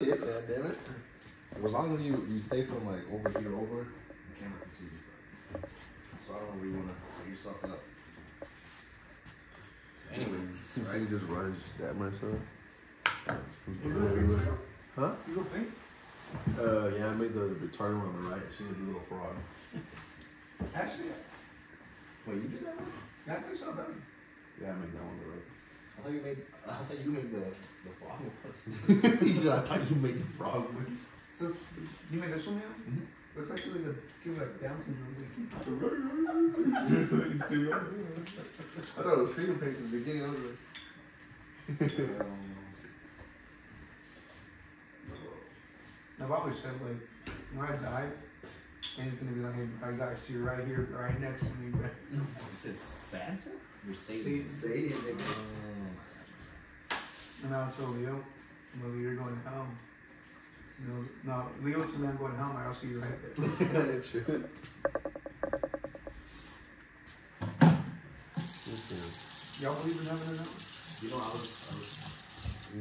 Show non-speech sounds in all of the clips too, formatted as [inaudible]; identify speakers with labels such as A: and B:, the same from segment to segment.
A: Yeah, man, damn it.
B: As long as you you stay from like over here over, the camera can see you. So I don't know where you wanna set yourself up. Anyways,
A: So you
B: right?
A: just run and just stab myself.
C: You gonna paint?
A: Huh?
C: You gonna paint?
A: Uh, yeah, I made the retarded one on the right. She was a little frog.
C: Actually,
B: Wait, you did that one?
C: yeah, I think so. Done.
A: Yeah, I made that one on the right.
B: I thought you made. I thought you made the the frog one. [laughs]
A: he said, I thought you made the frog one.
C: So you made this one now?
A: Mhm.
C: Looks like like a give like Down syndrome. [laughs]
A: I thought it was finger paints in the beginning. I was like,
B: Um,
C: I've always said like when I die, Saint's gonna be like, hey, I got you right here, right next to me, bro. [laughs]
B: you said Santa? You're Satan.
C: Satan.
A: say it, nigga.
C: And I told Leo, well, you're going to hell. No, no, Leo to me, I'm going to hell. I'll see you right there.
A: True.
C: Y'all believe in heaven and hell?
B: you know, I was. I was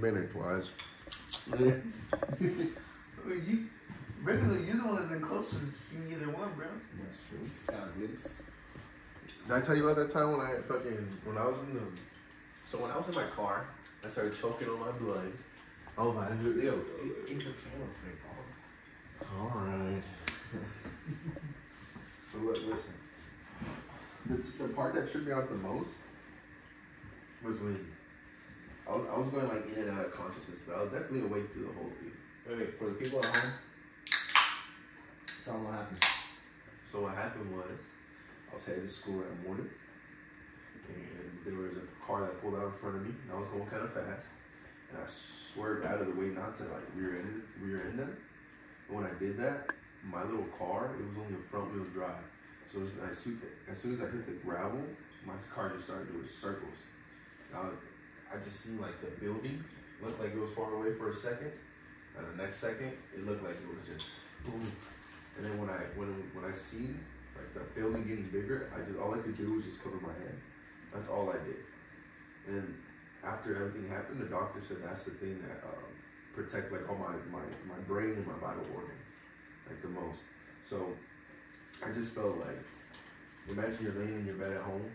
A: Been twice. [laughs]
C: I mean, you, regularly, you're the one that's been closest to seeing either one, bro.
B: that's true. Got a glimpse.
A: Did I tell you about that time when I fucking when I was in the so when I was in my car, I started choking on my blood. Oh my
B: in in the camera dog.
A: Alright. [laughs] so look, listen. The, the part that tripped me out the most was when I was, I was going like in and out of consciousness, but I was definitely awake through the whole thing.
B: Wait, wait, for the people at home, tell them what happened.
A: So what happened was I was headed to school that morning and there was a car that pulled out in front of me and I was going kind of fast and I swerved out of the way not to like rear end rear end them. And when I did that, my little car it was only a front wheel drive. So as, soon, as soon as I hit the gravel, my car just started doing circles. I, was, I just seen like the building looked like it was far away for a second, and the next second it looked like it was just boom. And then when I when when I seen like the building getting bigger, I just all I could do was just cover my head. That's all I did. And after everything happened, the doctor said that's the thing that um, protect like all my, my my brain and my vital organs like the most. So I just felt like imagine you're laying in your bed at home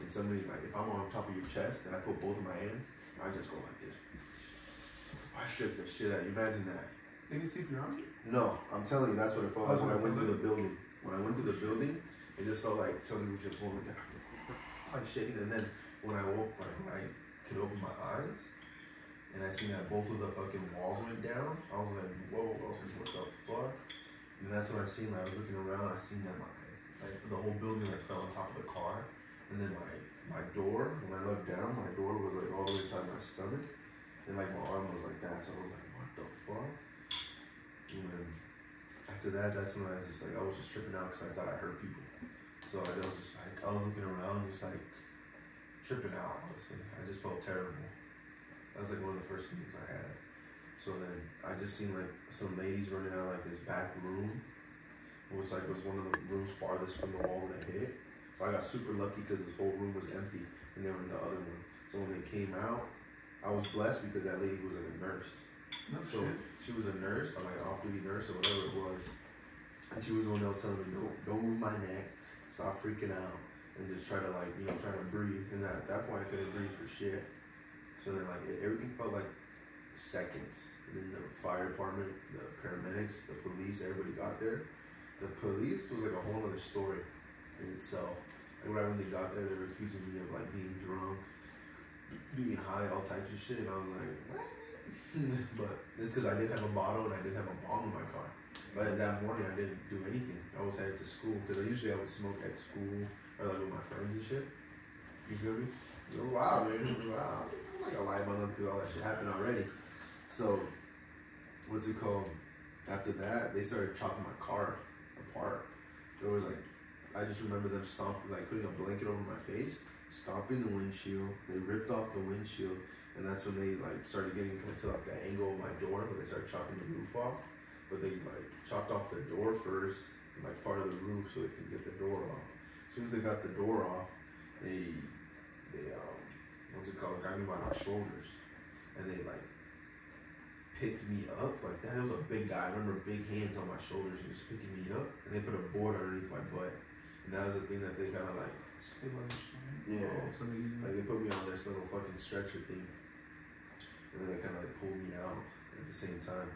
A: and somebody like if I'm on top of your chest and I put both of my hands, I just go like this. I shook the shit out. of you. Imagine that.
C: They can see if you're on.
A: No, I'm telling you, that's what it felt like when I went
C: through
A: the building. When I went to the building, it just felt like somebody was just going that, [laughs] like shaking. And then when I woke, like when I could open my eyes, and I seen that both of the fucking walls went down, I was like, whoa, I was like, what the fuck? And that's when I seen, like, I was looking around, I seen that my, like, the whole building like fell on top of the car, and then my my door, when I looked down, my door was like all the way inside my stomach, and like my arm was like that. So I was like, what the fuck? And then after that, that's when I was just like, I was just tripping out because I thought I hurt people. So I was just like, I was looking around, just like tripping out. Honestly, I just felt terrible. That was like one of the first feelings I had. So then I just seen like some ladies running out like this back room, which like was one of the rooms farthest from the wall that I hit. So I got super lucky because this whole room was empty and they were in the other one. So when they came out, I was blessed because that lady was like a nurse.
C: No
A: So
C: shit.
A: she was a nurse, or like off duty nurse or whatever it was. And she was the one that was telling me, don't, don't move my neck, stop freaking out, and just try to like, you know, trying to breathe. And at that point, I couldn't breathe for shit. So then like, it, everything felt like seconds. And then the fire department, the paramedics, the police, everybody got there. The police was like a whole other story in itself. And right when they got there, they were accusing me of like being drunk, being high, all types of shit. And I was like, what? Hmm. but it's because I did have a bottle and I did have a bomb in my car. But that morning I didn't do anything. I was headed to school because usually I would smoke at school or like with my friends and shit. You feel me? Wow, man. Wow. I'm like a lie about them because all that shit happened already. So, what's it called? After that, they started chopping my car apart. There was like, I just remember them stomping, like putting a blanket over my face, stomping the windshield. They ripped off the windshield, and that's when they like started getting to like the angle of my door, where they started chopping the roof off. But they like chopped off the door first, like part of the roof, so they could get the door off. As soon as they got the door off, they they um what's it called? Grabbed me by my shoulders, and they like picked me up like that. It was a big guy. I remember big hands on my shoulders and just picking me up. And they put a board underneath my butt. And that was the thing that they kind of like. Yeah.
C: Oh,
A: like they put me on this little fucking stretcher thing. And then they kind of like pulled me out at the same time.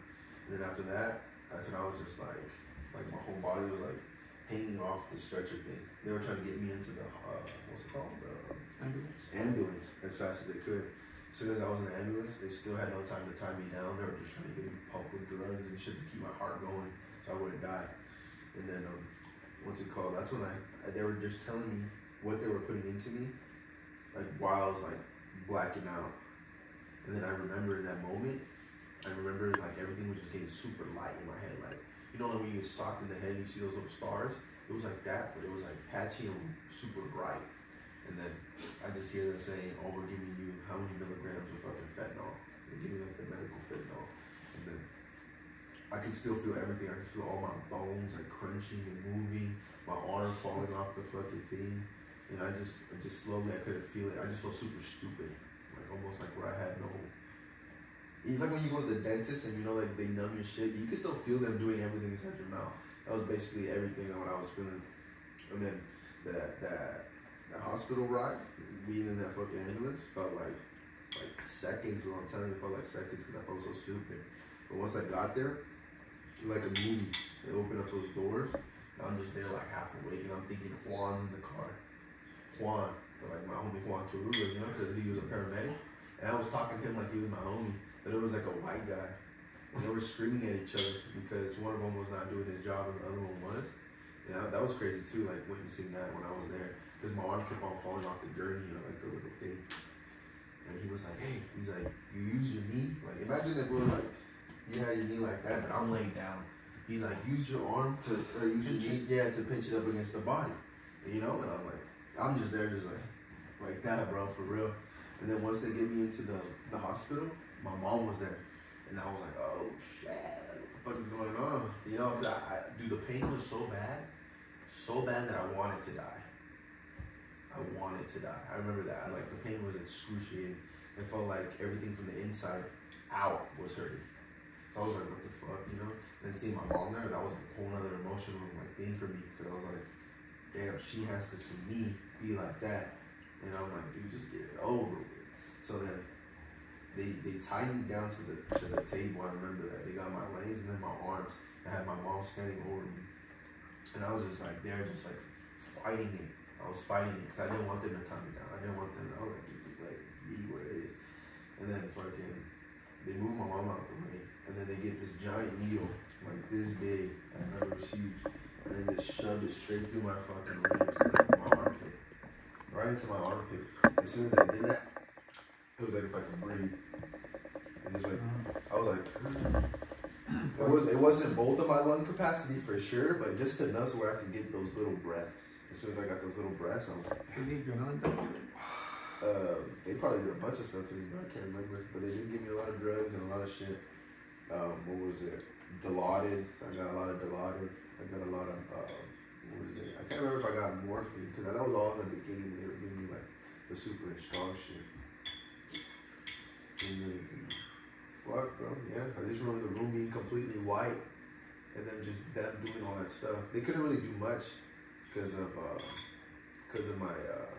A: And then after that, that's when I was just like, like my whole body was like hanging off the stretcher thing. They were trying to get me into the, uh, what's it called? The,
C: ambulance.
A: ambulance as fast as they could. As soon as I was in the ambulance, they still had no time to tie me down. They were just trying to get me pumped with drugs and shit to keep my heart going so I wouldn't die. And then, um, what's it called? That's when I, I they were just telling me what they were putting into me, like while I was like blacking out. And then I remember in that moment, I remember like everything was just getting super light in my head. Like, you know, like when you get socked in the head, you see those little stars? It was like that, but it was like patchy and super bright. And then I just hear them saying, "Oh, we're giving you how many milligrams of fucking fentanyl? We're giving like the medical fentanyl." And then I can still feel everything. I can feel all my bones like crunching and moving, my arm falling off the fucking thing, and I just, I just slowly, I couldn't feel it. I just felt super stupid, almost like where I had no. It's like when you go to the dentist and you know like they numb your shit. You can still feel them doing everything inside your mouth. That was basically everything what I was feeling. And then that that that hospital ride, being in that fucking ambulance, felt like like seconds. I'm telling you, felt like seconds because I felt so stupid. But once I got there, like a movie. They opened up those doors. And I'm just there like half awake, and I'm thinking Juan's in the car. Juan, like my homie Juan Tarula, you know, because he was a paramedic. And I was talking to him like he was my homie, but it was like a white guy. And they were screaming at each other because one of them was not doing his job and the other one was. Yeah, that was crazy too, like witnessing that when I was there. Because my arm kept on falling off the gurney, you know, like the little thing. And he was like, hey, he's like, you use your knee? Like, imagine if we were like, you had your knee like that, but I'm laying down. He's like, use your arm to, or use your knee, yeah, to pinch it up against the body. You know? And I'm like, I'm just there, just like, like that, bro, for real. And then once they get me into the, the hospital, my mom was there. And I was like, oh, shit, what the fuck is going on? You know, I, I, dude, the pain was so bad, so bad that I wanted to die. I wanted to die. I remember that. I, like, the pain was excruciating. It felt like everything from the inside out was hurting. So I was like, what the fuck, you know? And then seeing my mom there, that was like a whole other emotional like thing for me because I was like, damn, she has to see me be like that, and I'm like, dude, just get it over with. So then they they tied me down to the to the table. I remember that they got my legs and then my arms. I had my mom standing over me, and I was just like there, just like fighting it. I was fighting it because I didn't want them to tie me down. I didn't want them. To, I was like, dude, just like be what it is. And then fucking, they move my mom out the way, and then they get this giant needle like this big. I remember it was huge, and they just shoved it straight through my fucking ribs, like my armpit, right into my armpit. As soon as I did that, it was like if I could breathe. Just went. I was like. It, was, it wasn't both of my lung capacity for sure, but just enough so where I could get those little breaths. As soon as I got those little breaths, I was like,
C: They your none done with
A: uh, they probably did a bunch of stuff to me, but I can't remember. But they did give me a lot of drugs and a lot of shit. Um, what was it? Dilaudid. I got a lot of Dilaudid. I got a lot of, uh, what was it? I can't remember if I got morphine, because that was all in the beginning. They were giving me like the super strong shit. And then, fuck, bro. Yeah, I just remember the room being completely white and then just them doing all that stuff. They couldn't really do much because of, because of my, uh,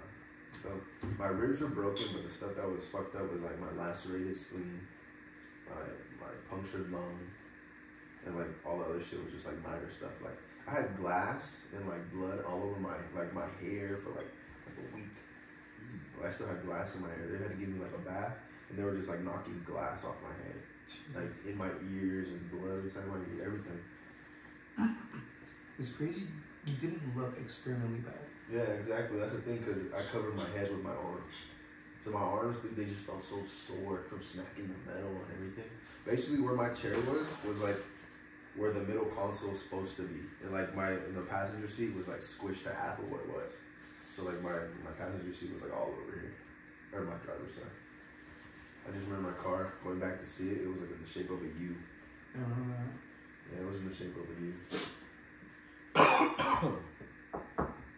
A: my ribs were broken, but the stuff that was fucked up was like my lacerated spleen, my my punctured lung, and like all the other shit was just like minor stuff. Like I had glass and like blood all over my like my hair for like like a week. Mm. I still had glass in my hair. They had to give me like a bath, and they were just like knocking glass off my head, like in my ears and blood inside my ear, everything.
C: It's crazy. You didn't look externally bad.
A: Yeah, exactly. That's the thing because I covered my head with my arms. So my arms, they just felt so sore from smacking the metal and everything. Basically, where my chair was was like where the middle console is supposed to be, and like my in the passenger seat was like squished to half of what it was. So like my my passenger seat was like all over here, or my driver's side. I just remember my car going back to see it. It was like in the shape of a U.
C: know that.
A: Yeah, it was in the shape of a U.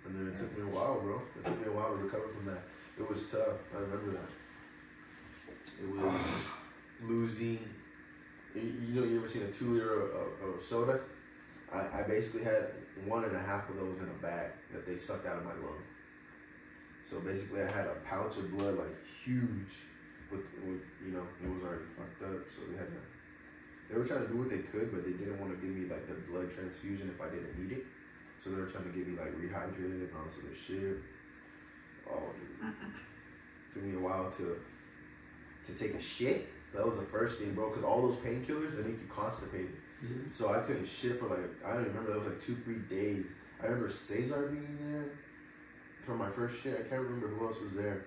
A: and then it took me a while, bro. It took me a while to recover from that. It was tough. I remember that. It was [sighs] losing. You know, you ever seen a two liter of, of, soda? I, I basically had one and a half of those in a bag that they sucked out of my lung. So basically, I had a pouch of blood, like huge, with, with you know, it was already fucked up. So they had to, they were trying to do what they could, but they didn't want to give me like the blood transfusion if I didn't need it. So they were trying to get me like rehydrated and all sort of shit. Oh, dude. [laughs] took me a while to to take a shit. That was the first thing, bro. Cause all those painkillers they make you constipated.
C: Yeah.
A: So I couldn't shit for like I don't remember. That was like two, three days. I remember Cesar being there for my first shit. I can't remember who else was there.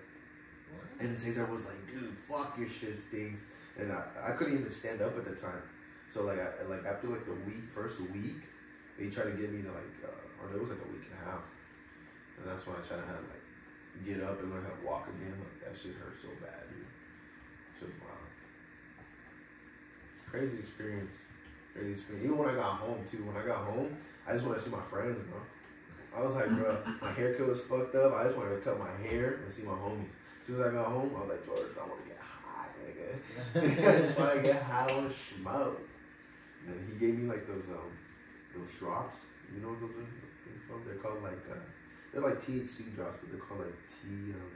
A: And Cesar was like, "Dude, fuck your shit stinks." And I, I couldn't even stand up at the time. So like I, like after like the week, first week, they tried to get me to like, uh, or it was like a week and a half. And that's when I tried to have like get up and learn how to walk again. Like that shit hurt so bad, dude. Shit was wild. Crazy experience. Crazy experience. Even when I got home too. When I got home, I just wanted to see my friends, bro. I was like, bro, my haircut was fucked up. I just wanted to cut my hair and see my homies. As soon as I got home, I was like, George, I want to get high, nigga. [laughs] I just want to get high on smoke. And he gave me like those um those drops. You know what those are? Things called? They're called like uh, they're like THC drops, but they're called like T um.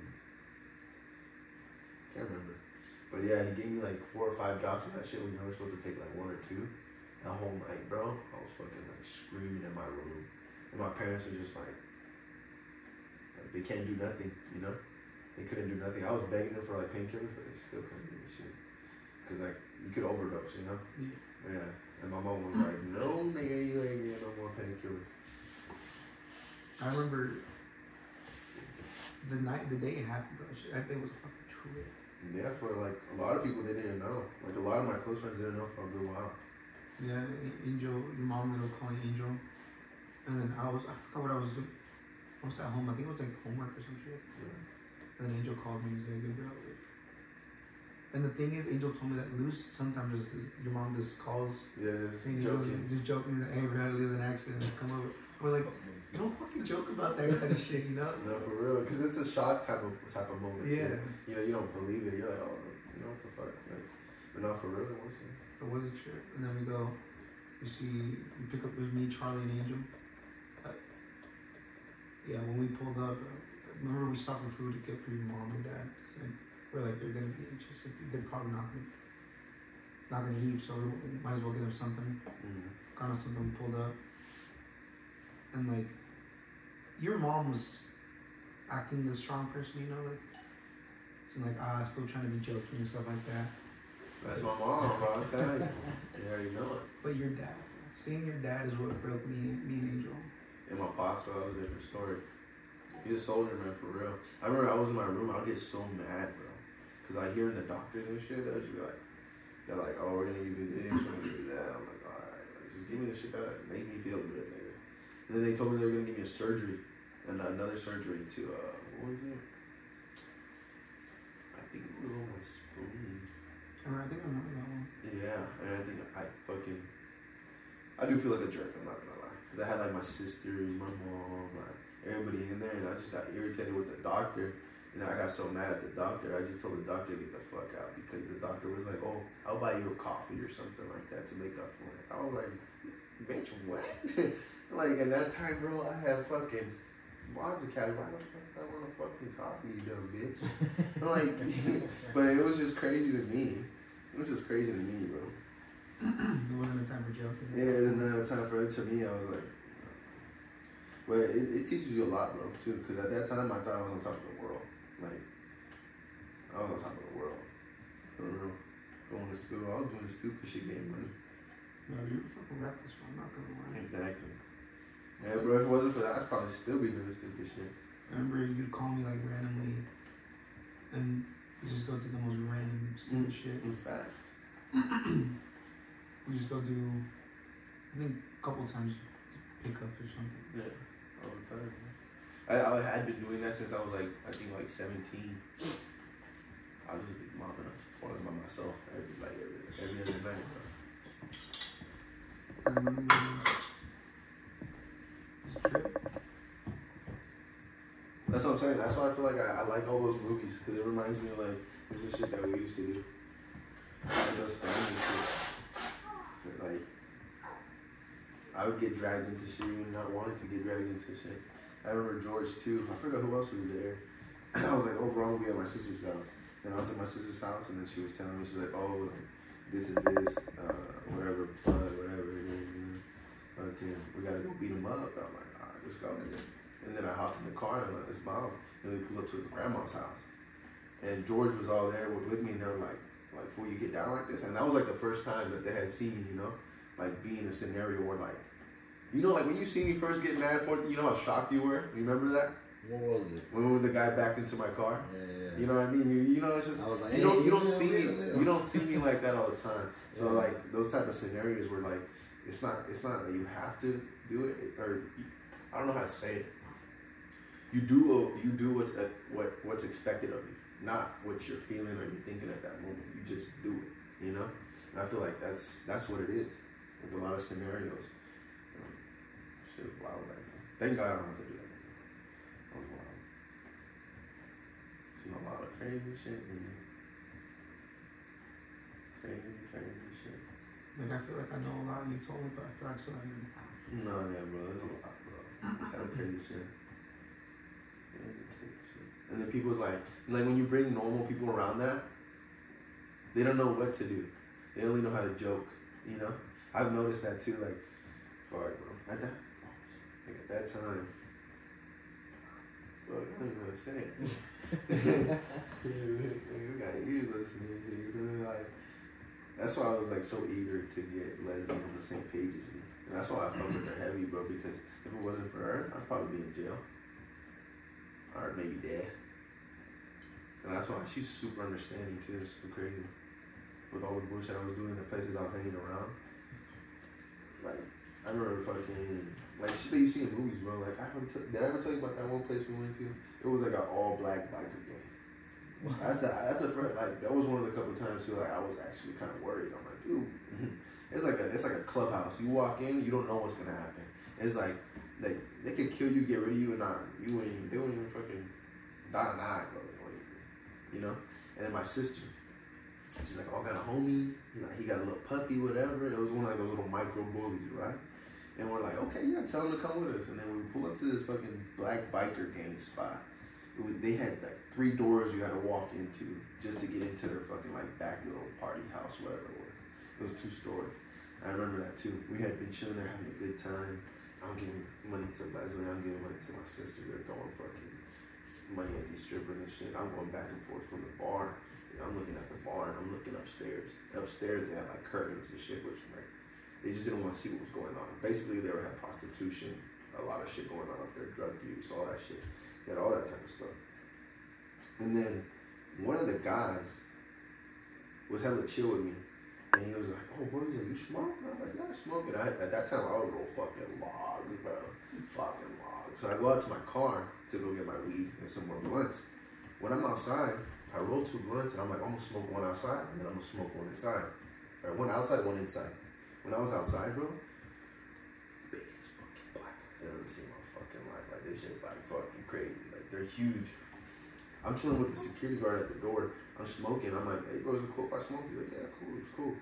A: Can't remember. But yeah, he gave me like four or five drops of that shit when you're only supposed to take like one or two. That whole night, bro, I was fucking like screaming in my room. And my parents were just like, like they can't do nothing, you know? They couldn't do nothing. I was begging them for like painkillers, but they still couldn't do shit. Cause like you could overdose, you know?
C: Yeah.
A: Yeah. And my mom was like, no nigga, you ain't getting no more painkillers.
C: I remember the night, the day it happened, bro. shit, That day was a fucking trip.
A: Yeah, for like a lot of people they didn't know. Like a lot of my close friends didn't know for a good while.
C: Yeah, Angel, your mom up calling Angel, and then I was, I forgot what I was doing. I was at home. I think it was like homework or some shit.
A: Yeah.
C: And then Angel called me and said, "Good girl." And the thing is, Angel told me that Luz sometimes just your mom just calls
A: Yeah, just
C: and
A: joking.
C: just joking that hey, we're an accident and come over. We're like, don't fucking joke about that kind of shit, you know?
A: No, for real, because it's a shock type of type of moment. too.
C: Yeah.
A: You know, you don't believe it. You're like, oh, you know what the fuck? Like, but not for real. It?
C: It was a trip. And then we go, we see, we pick up, it was me, Charlie, and Angel. Uh, yeah, when we pulled up, uh, remember we stopped for food to get for your mom and dad. Cause we're like, they're gonna be anxious. Like, they're probably not gonna, not gonna eat, so we might as well get them something.
A: Mm-hmm.
C: Got them something, we pulled up. And like, your mom was acting the strong person, you know, like, she's like, ah, still trying to be joking and stuff like that.
A: That's my mom, bro. I'm telling you. You already know it.
C: But your dad, seeing your dad is what broke me, me and Angel.
A: And my pops, bro, that was a different story. He's a soldier, man, for real. I remember I was in my room, I would get so mad, bro. Because I hear in the doctors and shit, they'll just be like, they're like, oh, we're gonna give you this, we're gonna give you that. I'm like, alright, like, just give me the shit that make me feel good. And then they told me they were gonna give me a surgery, and another surgery to, uh, what was it? I think it was on my spleen.
C: Or I think I remember that one.
A: Yeah, and I think I fucking, I do feel like a jerk. I'm not gonna lie, cause I had like my sisters, my mom, like everybody in there, and I just got irritated with the doctor. And I got so mad at the doctor, I just told the doctor to get the fuck out because the doctor was like, "Oh, I'll buy you a coffee or something like that to make up for it." I was like, "Bitch, what?" [laughs] like at that time, bro, I had fucking Monster Cat. Why the fuck I want a fucking coffee, you dumb bitch? [laughs] like, [laughs] but it was just crazy to me. It was just crazy to me, bro.
C: There wasn't a time for joking.
A: Yeah, there's no time for it. To me, I was like, but it, it teaches you a lot, bro, too. Because at that time, I thought I was on top of the world. Like, I was on top of the world. For real. Going to school, I was doing stupid shit, getting money.
C: No, you were fucking reckless, bro. I'm not gonna lie.
A: Exactly. Yeah, bro. If it wasn't for that, I'd probably still be doing stupid shit.
C: I remember you'd call me like randomly, and just go do the most random stupid mm, shit.
A: In facts. [clears throat]
C: We just go do, I think a couple times pickups or something.
A: Yeah. All the time. I I had been doing that since I was like I think like 17. I was just mopping up for by myself every like every every other night. Bro.
C: I remember it was, it was a trip.
A: That's what I'm saying. That's why I feel like I, I like all those movies because it reminds me of like this is shit that we used to do. Like those family shit. I would get dragged into shit even not wanting to get dragged into shit. I remember George too. I forgot who else was there. [clears throat] I was like, oh, bro, I'm gonna be at my sister's house. And I was at my sister's house, and then she was telling me, she's like, oh, like, this is this, uh, whatever, blood, whatever. You? Okay, we gotta go beat him up. I'm like, let's go. And then I hopped in the car and let us mom, and we pulled up to his grandma's house. And George was all there with me, and they were like, like, before you get down like this, and that was like the first time that they had seen, me, you know, like be in a scenario where like, you know, like when you see me first get mad for it, you know how shocked you were. You Remember that?
B: What was it?
A: When the guy backed into my car.
B: Yeah, yeah.
A: You know what I mean? You, you know, it's just
B: I was like,
A: you don't you don't see me you don't see me like that all the time. So
B: Yeah.
A: like those type of scenarios where like it's not it's not that you have to do it or I don't know how to say it. You do you do what's uh, what what's expected of you, not what you're feeling or you're thinking at that moment. You just do it, you know. And I feel like that's that's what it is with a lot of scenarios. Um, shit was wild right now. Thank God I don't have to do that. That was wild. Seen a lot of crazy shit. Man. Crazy, crazy shit.
C: Like I feel like I know a lot. of You told me, but I feel like still I didn't have.
A: No, yeah, bro. And then people like, like when you bring normal people around that, they don't know what to do. They only know how to joke. You know, I've noticed that too. Like, fuck, bro. At that, like at that time. Fuck, I don't even know what to say. [laughs] you got ears listening. You? Like, that's why I was like so eager to get lesbian on the same page as me. And that's why I fuck with her heavy, bro, because if it wasn't for her, I'd probably be in jail. Or maybe dead. And that's why she's super understanding too, it's super crazy. With all the bullshit I was doing, the places I was hanging around. Like, I remember fucking, like shit that you see in movies, bro. Like, I ever t- did I ever tell you about that one place we went to? It was like an all black biker gang. That's the that's the first like that was one of the couple times too like I was actually kind of worried. I'm like, dude, [laughs] it's like a it's like a clubhouse. You walk in, you don't know what's gonna happen. It's like like they could kill you, get rid of you, and not you wouldn't even they wouldn't even fucking die an eye, bro. They you know. And then my sister, she's like, oh, I got a homie. He like he got a little puppy, whatever. It was one of like those little micro bullies, right? And we're like, okay, yeah, tell him to come with us. And then we pull up to this fucking black biker gang spot. They had like three doors you had to walk into just to get into their fucking like back little party house, whatever it was. It was two story. I remember that too. We had been chilling there having a good time. I'm giving money to Leslie. I'm giving money to my sister. They're throwing fucking money at these strippers and shit. I'm going back and forth from the bar. And I'm looking at the bar and I'm looking upstairs. Upstairs they had like curtains and shit, which like, they just didn't want to see what was going on. Basically, they were had prostitution, a lot of shit going on up there, drug use, all that shit. They had all that type of stuff. And then one of the guys was hella chill with me. And he was like, oh, bro, he's like, you smoke? And I'm like, yeah, I smoke. And I, at that time, I was real fucking log, bro. Fucking log. So I go out to my car to go get my weed and some more blunts. When I'm outside, I roll two blunts and I'm like, I'm gonna smoke one outside and then I'm gonna smoke one inside. Or one outside, one inside. When I was outside, bro, biggest fucking black I've ever seen in my fucking life. Like, this shit, like, fucking crazy. Like, they're huge. I'm chilling with the security guard at the door. I'm smoking. I'm like, hey, bro, is it cool if I smoke? He's like, yeah, cool, it's cool.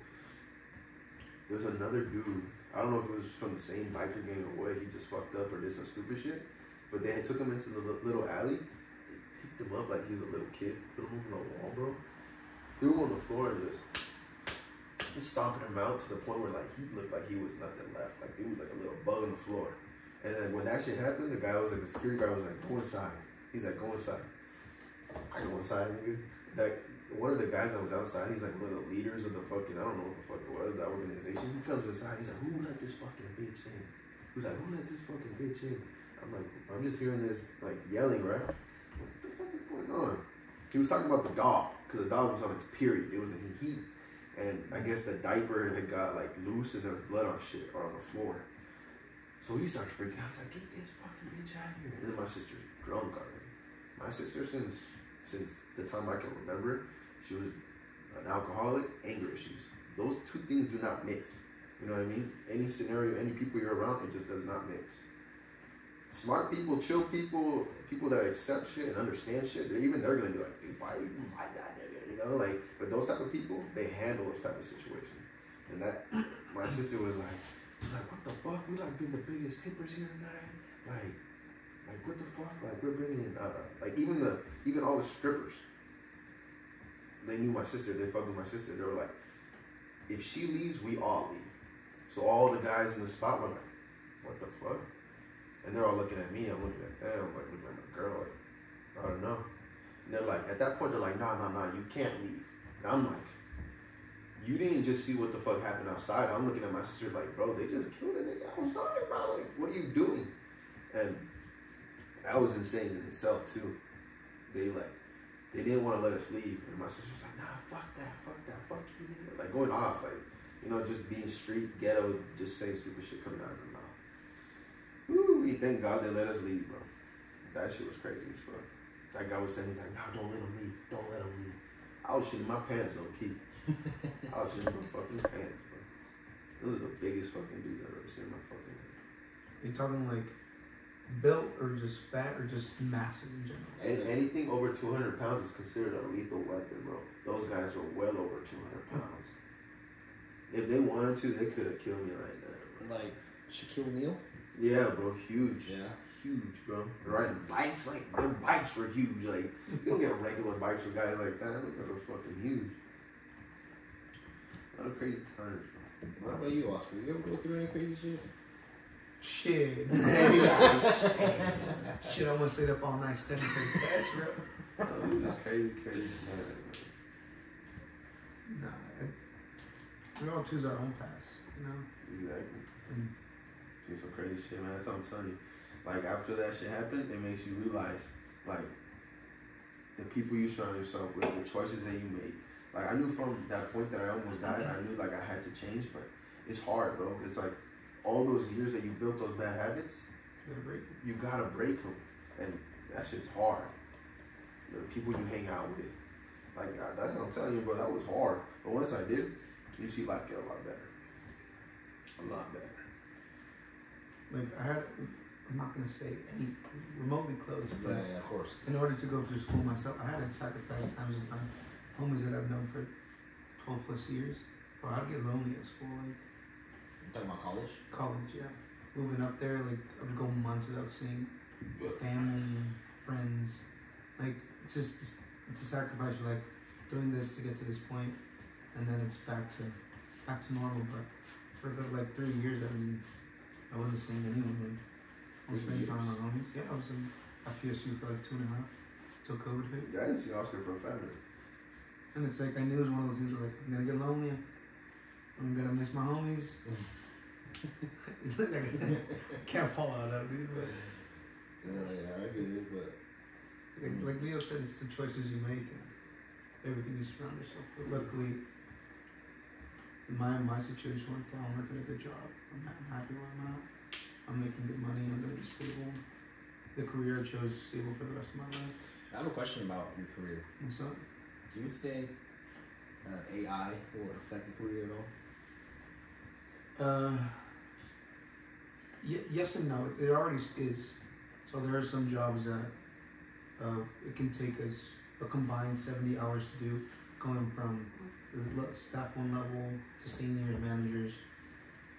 A: There's another dude. I don't know if it was from the same biker gang or what. He just fucked up or did some stupid shit. But they had took him into the little alley. They picked him up like he was a little kid. Put him on the wall, bro. Threw him on the floor and just just stomping him out to the point where like he looked like he was nothing left. Like he was like a little bug on the floor. And then when that shit happened, the guy was like, the security guard was like, go inside. He's like, go inside. I go inside, nigga. That one of the guys that was outside, he's like one of the leaders of the fucking, I don't know what the fuck it was, that organization. He comes inside, he's like, who let this fucking bitch in? He's like, who let this fucking bitch in? I'm like, I'm just hearing this like yelling, right? What the fuck is going on? He was talking about the dog, because the dog was on its period. It was in heat. And I guess the diaper had got like loose and there was blood on shit or on the floor. So he starts freaking out. He's like, get this fucking bitch out of here. And then my sister's drunk already. My sister, since since the time I can remember, she was an alcoholic, anger issues. Those two things do not mix. You know what I mean? Any scenario, any people you're around, it just does not mix. Smart people, chill people, people that accept shit and understand shit, they're even they're gonna be like, dude, why you my nigga? You know, like but those type of people, they handle those type of situations. And that my sister was like, like, what the fuck? We like being the biggest tippers here tonight. Like, like what the fuck? Like we're bringing, uh, like even the even all the strippers. They knew my sister. They fucked with my sister. They were like, if she leaves, we all leave. So all the guys in the spot were like, what the fuck? And they're all looking at me. I'm looking at them. I'm like looking at my girl. Like, I don't know. And they're like, at that point, they're like, nah, nah, nah, you can't leave. And I'm like, you didn't just see what the fuck happened outside. I'm looking at my sister like, bro, they just killed a nigga outside, bro. Like, what are you doing? And that was insane in itself too. They like, they didn't want to let us leave, and my sister was like, nah, fuck that, fuck that, fuck you, nigga. Like going off, like, you know, just being street ghetto, just saying stupid shit coming out of her mouth. Ooh, we thank God they let us leave, bro. That shit was crazy as fuck. That guy was saying, he's like, nah, don't let him leave, don't let him leave. I was shitting my pants low key. I was shitting my fucking pants, bro. Those was the biggest fucking dudes I've ever seen in my fucking life.
C: Are you talking like built or just fat or just massive in general?
A: And anything over 200 pounds is considered a lethal weapon, bro. Those guys were well over 200 pounds. If they wanted to, they could have killed me like that. Bro.
B: Like Shaquille O'Neal.
A: Yeah, bro, huge.
B: Yeah.
A: Huge, bro. Riding bikes, like, their bikes were huge. Like, you don't get regular bikes for guys like that. Those guys are fucking huge. A lot of crazy times, bro.
B: What about you, Oscar? You ever go through any crazy shit?
C: Shit. [laughs] Shit, I almost stayed up all night studying for the test, bro.
A: Oh, crazy, crazy stuff.
C: Nah, we all choose our own paths, you know?
A: Exactly.
C: Mm.
A: See some crazy shit, man. That's what I'm telling you. Like after that shit happened, it makes you realize, like, the people you surround yourself with, the choices that you make. Like I knew from that point that I almost died, I knew like I had to change, but it's hard, bro. It's like all those years that you built those bad habits,
C: it's gonna break you.
A: you gotta break them, and that shit's hard. The people you hang out with, like that's what I'm telling you, bro. That was hard, but once I did, you see life get a lot better, a lot better.
C: Like, I had, I'm not gonna say any remotely close, but
B: yeah, of course.
C: in order to go through school myself, I had to sacrifice times with my homies that I've known for 12 plus years. Bro, I'd get lonely at school, like
B: You talking about college?
C: college, yeah. Moving up there, like I would go months without seeing family, friends. Like it's just it's, it's a sacrifice. You're like doing this to get to this point, and then it's back to back to normal. But for a good like three years, I mean, I wasn't seeing anyone. Like I was spending time with
B: years.
C: my homies. Yeah, I was in FPSU for like two and a half till COVID hit.
A: Yeah, I didn't see Oscar for a family.
C: And it's like I knew it was one of those things where like I'm gonna get lonely. I'm gonna miss my homies. [laughs] it's like I can't fall out of it, but
B: Yeah, yeah, I get it, but
C: like, like Leo said, it's the choices you make and everything you surround yourself with. Luckily, my my situation worked out. I'm working a good job. I'm, I'm happy where I'm at. I'm making good money. I'm gonna be stable. The career I chose is stable for the rest of my life.
B: I have a question about your career.
C: What's up?
B: Do you think uh, AI will affect your career at all?
C: uh, yes and no. It already is. So there are some jobs that uh, it can take us a combined 70 hours to do, going from the staff one level to seniors, managers.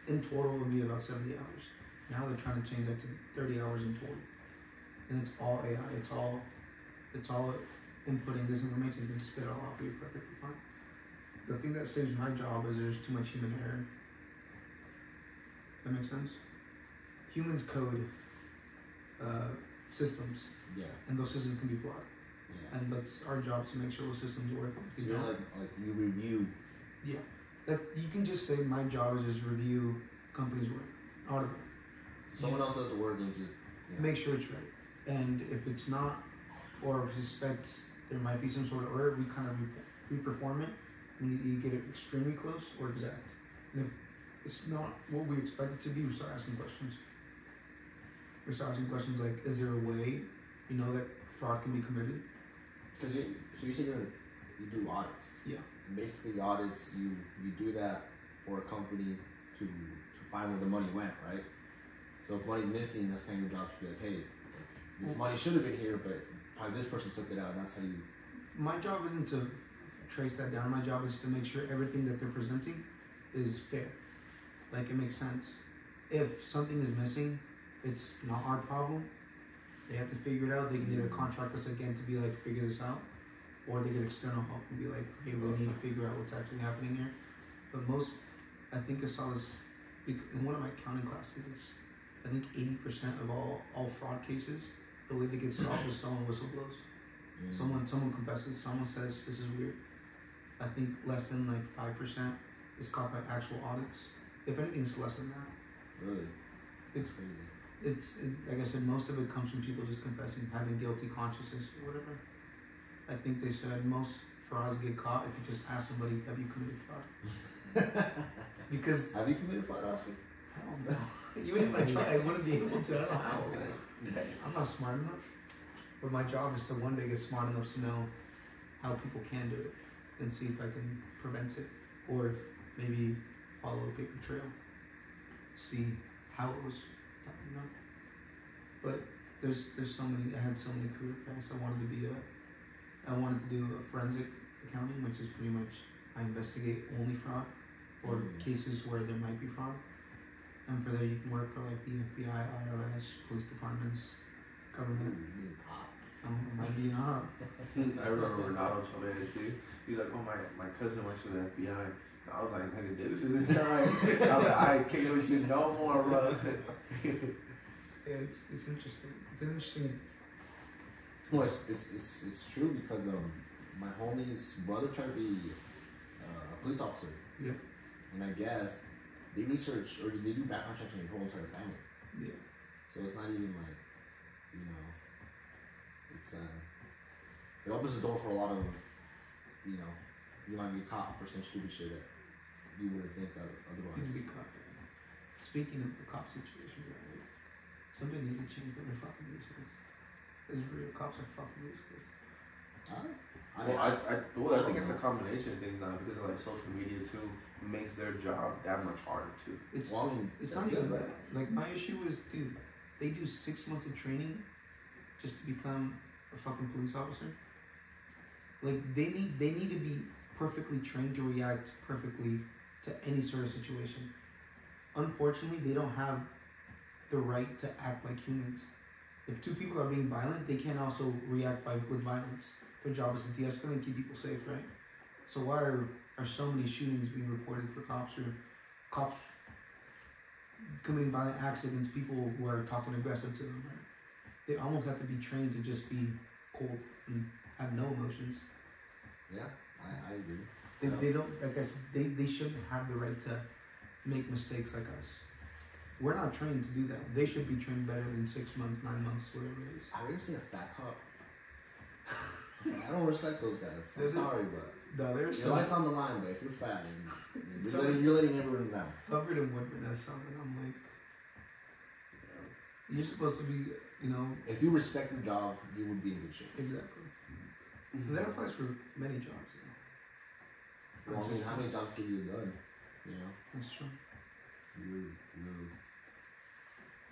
C: In total, it would be about 70 hours. Now they're trying to change that to 30 hours in total. And it's all AI. It's all, it's all inputting this information is going to spit it all out for you perfectly fine. The thing that saves my job is there's too much human error. That makes sense? Humans code uh, systems,
B: Yeah,
C: and those systems can be flawed.
B: yeah.
C: And that's our job to make sure those systems work.
B: So you're like like you review.
C: yeah, that you can just say my job is just review companies' work, audit them,
B: Someone else does the work and just you know,
C: make sure it's right. And if it's not, or suspects there might be some sort of error, we kind of re- reperform it. We either get it extremely close or exact. And if it's not what we expect it to be, we start asking questions. We start asking questions like, is there a way, you know, that fraud can be committed?
B: Because you, so you said you're, you do audits.
C: Yeah.
B: And basically, audits you you do that for a company to to find where the money went, right? So if money's missing, that's kind of your job to be like, hey, this money should have been here, but probably this person took it out, and that's how you.
C: My job isn't to trace that down. My job is to make sure everything that they're presenting is fair, like it makes sense. if something is missing, it's not our problem. They have to figure it out. They can either contract us again to be like figure this out, or they get external help and be like, hey, we need to figure out what's actually happening here. But most, I think I saw this in one of my accounting classes. I think eighty percent of all all fraud cases, the way they get solved is someone whistleblowers.
B: Mm.
C: Someone someone confesses, someone says this is weird. I think less than like five percent is caught by actual audits. If anything, it's less than that.
B: Really?
C: It's
B: crazy.
C: It's it, like I said, most of it comes from people just confessing, having guilty consciences or whatever. I think they said most frauds get caught if you just ask somebody, "Have you committed fraud?" [laughs] because
B: Have you committed fraud, Oscar?
C: I don't know. [laughs] Even if I tried, I wouldn't be able to. I don't know how. I'm not smart enough. But my job is to one day get smart enough to know how people can do it and see if I can prevent it or if maybe follow a paper trail. See how it was you know. But there's there's so many I had so many career paths. I wanted to be a I wanted to do a forensic accounting, which is pretty much I investigate only fraud or
B: Mm.
C: cases where there might be fraud. And for that you can work for like the FBI, IRS, police departments, government. Um, it might be uh, [laughs]
A: I remember Ronaldo told me too. He's like, oh my, my cousin works for the FBI. And I was like, nigga, this isn't right. [laughs] I was like, I can't with you no more, bro. [laughs]
C: yeah, it's it's interesting. It's an interesting
B: Well, it's, it's, it's, it's true because um, my homie's brother tried to be uh, a police officer.
C: Yep.
B: And I guess they research or they do background checks on your whole entire family.
C: yeah.
B: So it's not even like, you know, it's uh, it opens the door for a lot of, you know, you might be caught for some stupid shit that you wouldn't think of
C: You
B: otherwise.
C: be caught. Speaking of the cop situation, right? like, somebody needs to change, but they're fucking useless. It's real. Cops are fucking useless.
B: Huh? I,
A: well, I, I, well, I think it's a
B: uh-huh.
A: combination of things now because of like social media too makes their job that much harder too.
C: It's
B: well,
C: it's not even
B: good,
C: that. Like my issue is, dude, they do six months of training just to become a fucking police officer. Like they need they need to be perfectly trained to react perfectly to any sort of situation. Unfortunately, they don't have the right to act like humans. If two people are being violent, they can't also react by with violence. Their job is to de-escalate and keep people safe, right? So why are, are so many shootings being reported for cops or cops committing violent acts against people who are talking aggressive to them, right? They almost have to be trained to just be cold and have no emotions.
B: yeah, I, I agree.
C: They, they don't, like I said, they, they shouldn't have the right to make mistakes like us. We're not trained to do that. They should be trained better than six months, nine months, whatever it is.
B: Have you ever seen a fat cop? Like, I don't respect those guys. I'm sorry, but
C: No, there's
B: your
C: some
B: life's on the line. But if you're fat, then you're,
C: Some-
B: letting, you're letting everyone down.
C: Hubbard and Woodford has something. I'm like, you're supposed to be, you know,
B: If you respect your job, you would be in good shape.
C: exactly. And that applies for many jobs. You know.
B: Well, I mean, how many jobs give you a gun? You know,
C: That's true.
B: you're you're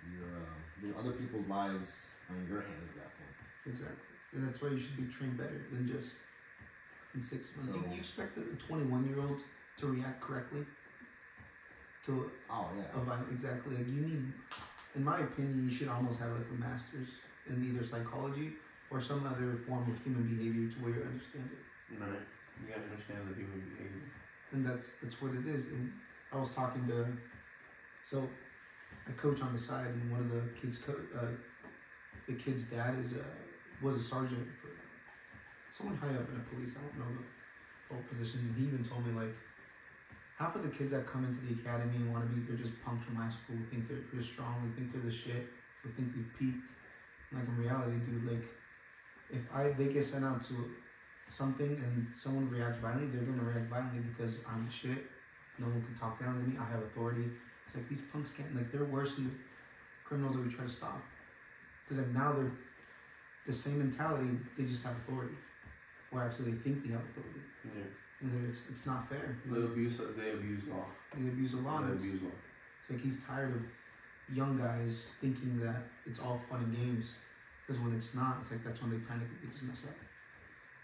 B: you're uh, there's other people's lives on your hands at that point.
C: Exactly. And that's why you should be trained better than just in six months.
B: So-
C: you, you expect a 21 year old to react correctly to
B: Oh yeah.
C: a violent, exactly. Like you need, in my opinion, you should almost have like a master's in either psychology or some other form of human behavior to where you understand it.
A: Right. You gotta understand the human behavior.
C: and that's that's what it is. And I was talking to, so a coach on the side, and one of the kids, co- uh, the kid's dad is a was a sergeant for someone high up in the police. I don't know the whole position. He even told me like half of the kids that come into the academy and want to be they're just punks from high school. We think they're, they're strong. We think they're the shit. We think they've peaked. Like in reality, dude, like if I they get sent out to something and someone reacts violently, they're gonna react violently because I'm shit. No one can talk down to me. I have authority. It's like these punks can't like they're worse than the criminals that we try to stop. Because like now they're the same mentality. They just have authority, or actually they think they have authority,
A: Yeah.
C: and it's it's not fair.
A: They abuse. They abuse law.
C: They abuse the law.
A: They abuse law.
C: it's like he's tired of young guys thinking that it's all fun and games. Because when it's not, it's like that's when they panic and they just mess up.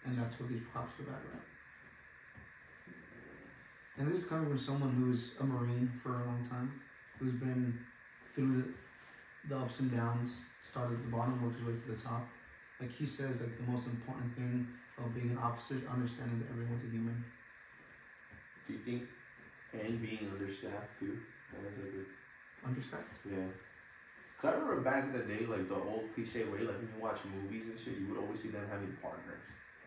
C: And that's what gives props to bad rap. And this is coming from someone who's a Marine for a long time, who's been through the, the ups and downs, started at the bottom, worked his way to the top. Like he says, like the most important thing of being an officer is understanding that everyone's a human.
A: Do you think, and being understaffed too? That was a good.
C: Understand?
A: Yeah. Cause I remember back in the day, like the old cliche way, like when you watch movies and shit, you would always see them having partners.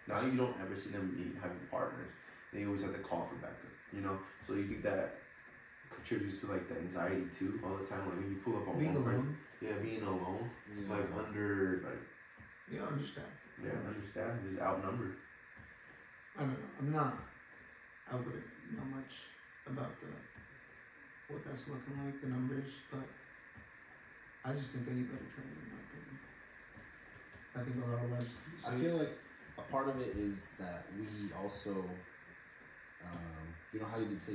A: Now you don't ever see them being, having partners. They always have to call for backup, you know. So you think that contributes to like the anxiety too all the time. Like when you pull up on
C: Being
A: one person-
C: alone.
A: yeah, being alone,
B: Yeah.
A: like under, like
C: Yeah, understand.
A: yeah, understand. is outnumbered.
C: I don't know. I'm not. I wouldn't know much about the what that's looking like, the numbers, but I just think they need better training, in my opinion. I think a lot of lives.
B: I feel like a part of it is that we also, um, you know how you did say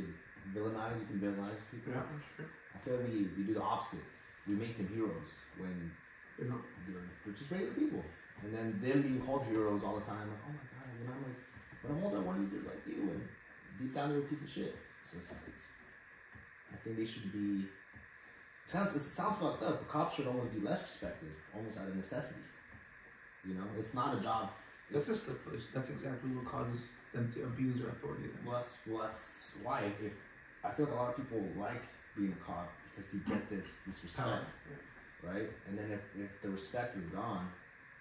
B: villainize, you can villainize people.
C: Yeah.
B: I feel like we, we do the opposite. We make them heroes when
C: They're not.
B: they're, they're just regular people. And then them being called heroes all the time, like, oh my god, when I'm like, when I'm older, I want to be just like you. And deep down, they're a piece of shit. So it's like, I think they should be. It sounds, it sounds fucked up, but cops should almost be less respected, almost out of necessity. You know, it's not a job.
C: That's just the place. That's exactly what causes them to abuse their authority. Then.
B: Well, that's, well, that's why if I feel like a lot of people like being a cop because you get this this respect, right? And then if, if the respect is gone,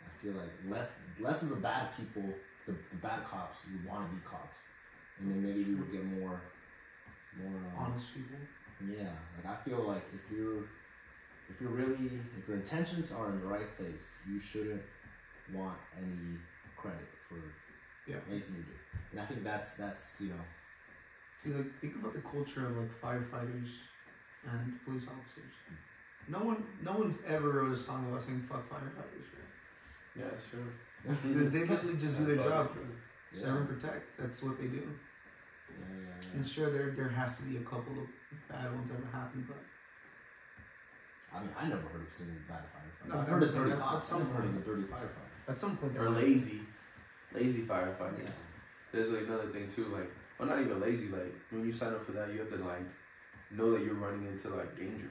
B: I feel like less less of the bad people, the, the bad cops would want to be cops, and then maybe we would get more more um,
C: Honest people.
B: yeah. Like I feel like if you're if you're really if your intentions are in the right place, you shouldn't want any credit for
C: Yeah.
B: anything you do. And I think that's that's you know
C: See, like think about the culture of like firefighters and police officers. No one, no one's ever wrote a song about saying "fuck firefighters," right?
A: Yeah, sure.
C: Because they literally just do their job,
B: yeah.
C: serve and protect. That's what they do.
B: Yeah, yeah, yeah.
C: And sure, there there has to be a couple of bad ones ever happen, but
B: I mean, I never heard of single bad firefighter.
C: No,
B: I've heard of
C: at-
B: dirty
C: at
B: cops.
C: some
B: I've heard of
C: point.
B: the dirty firefighter.
C: at some point, they're
A: lazy, lazy firefighters.
B: Yeah.
A: There's like another thing too, like, well, not even lazy. Like when you sign up for that, you have to like know that you're running into like danger.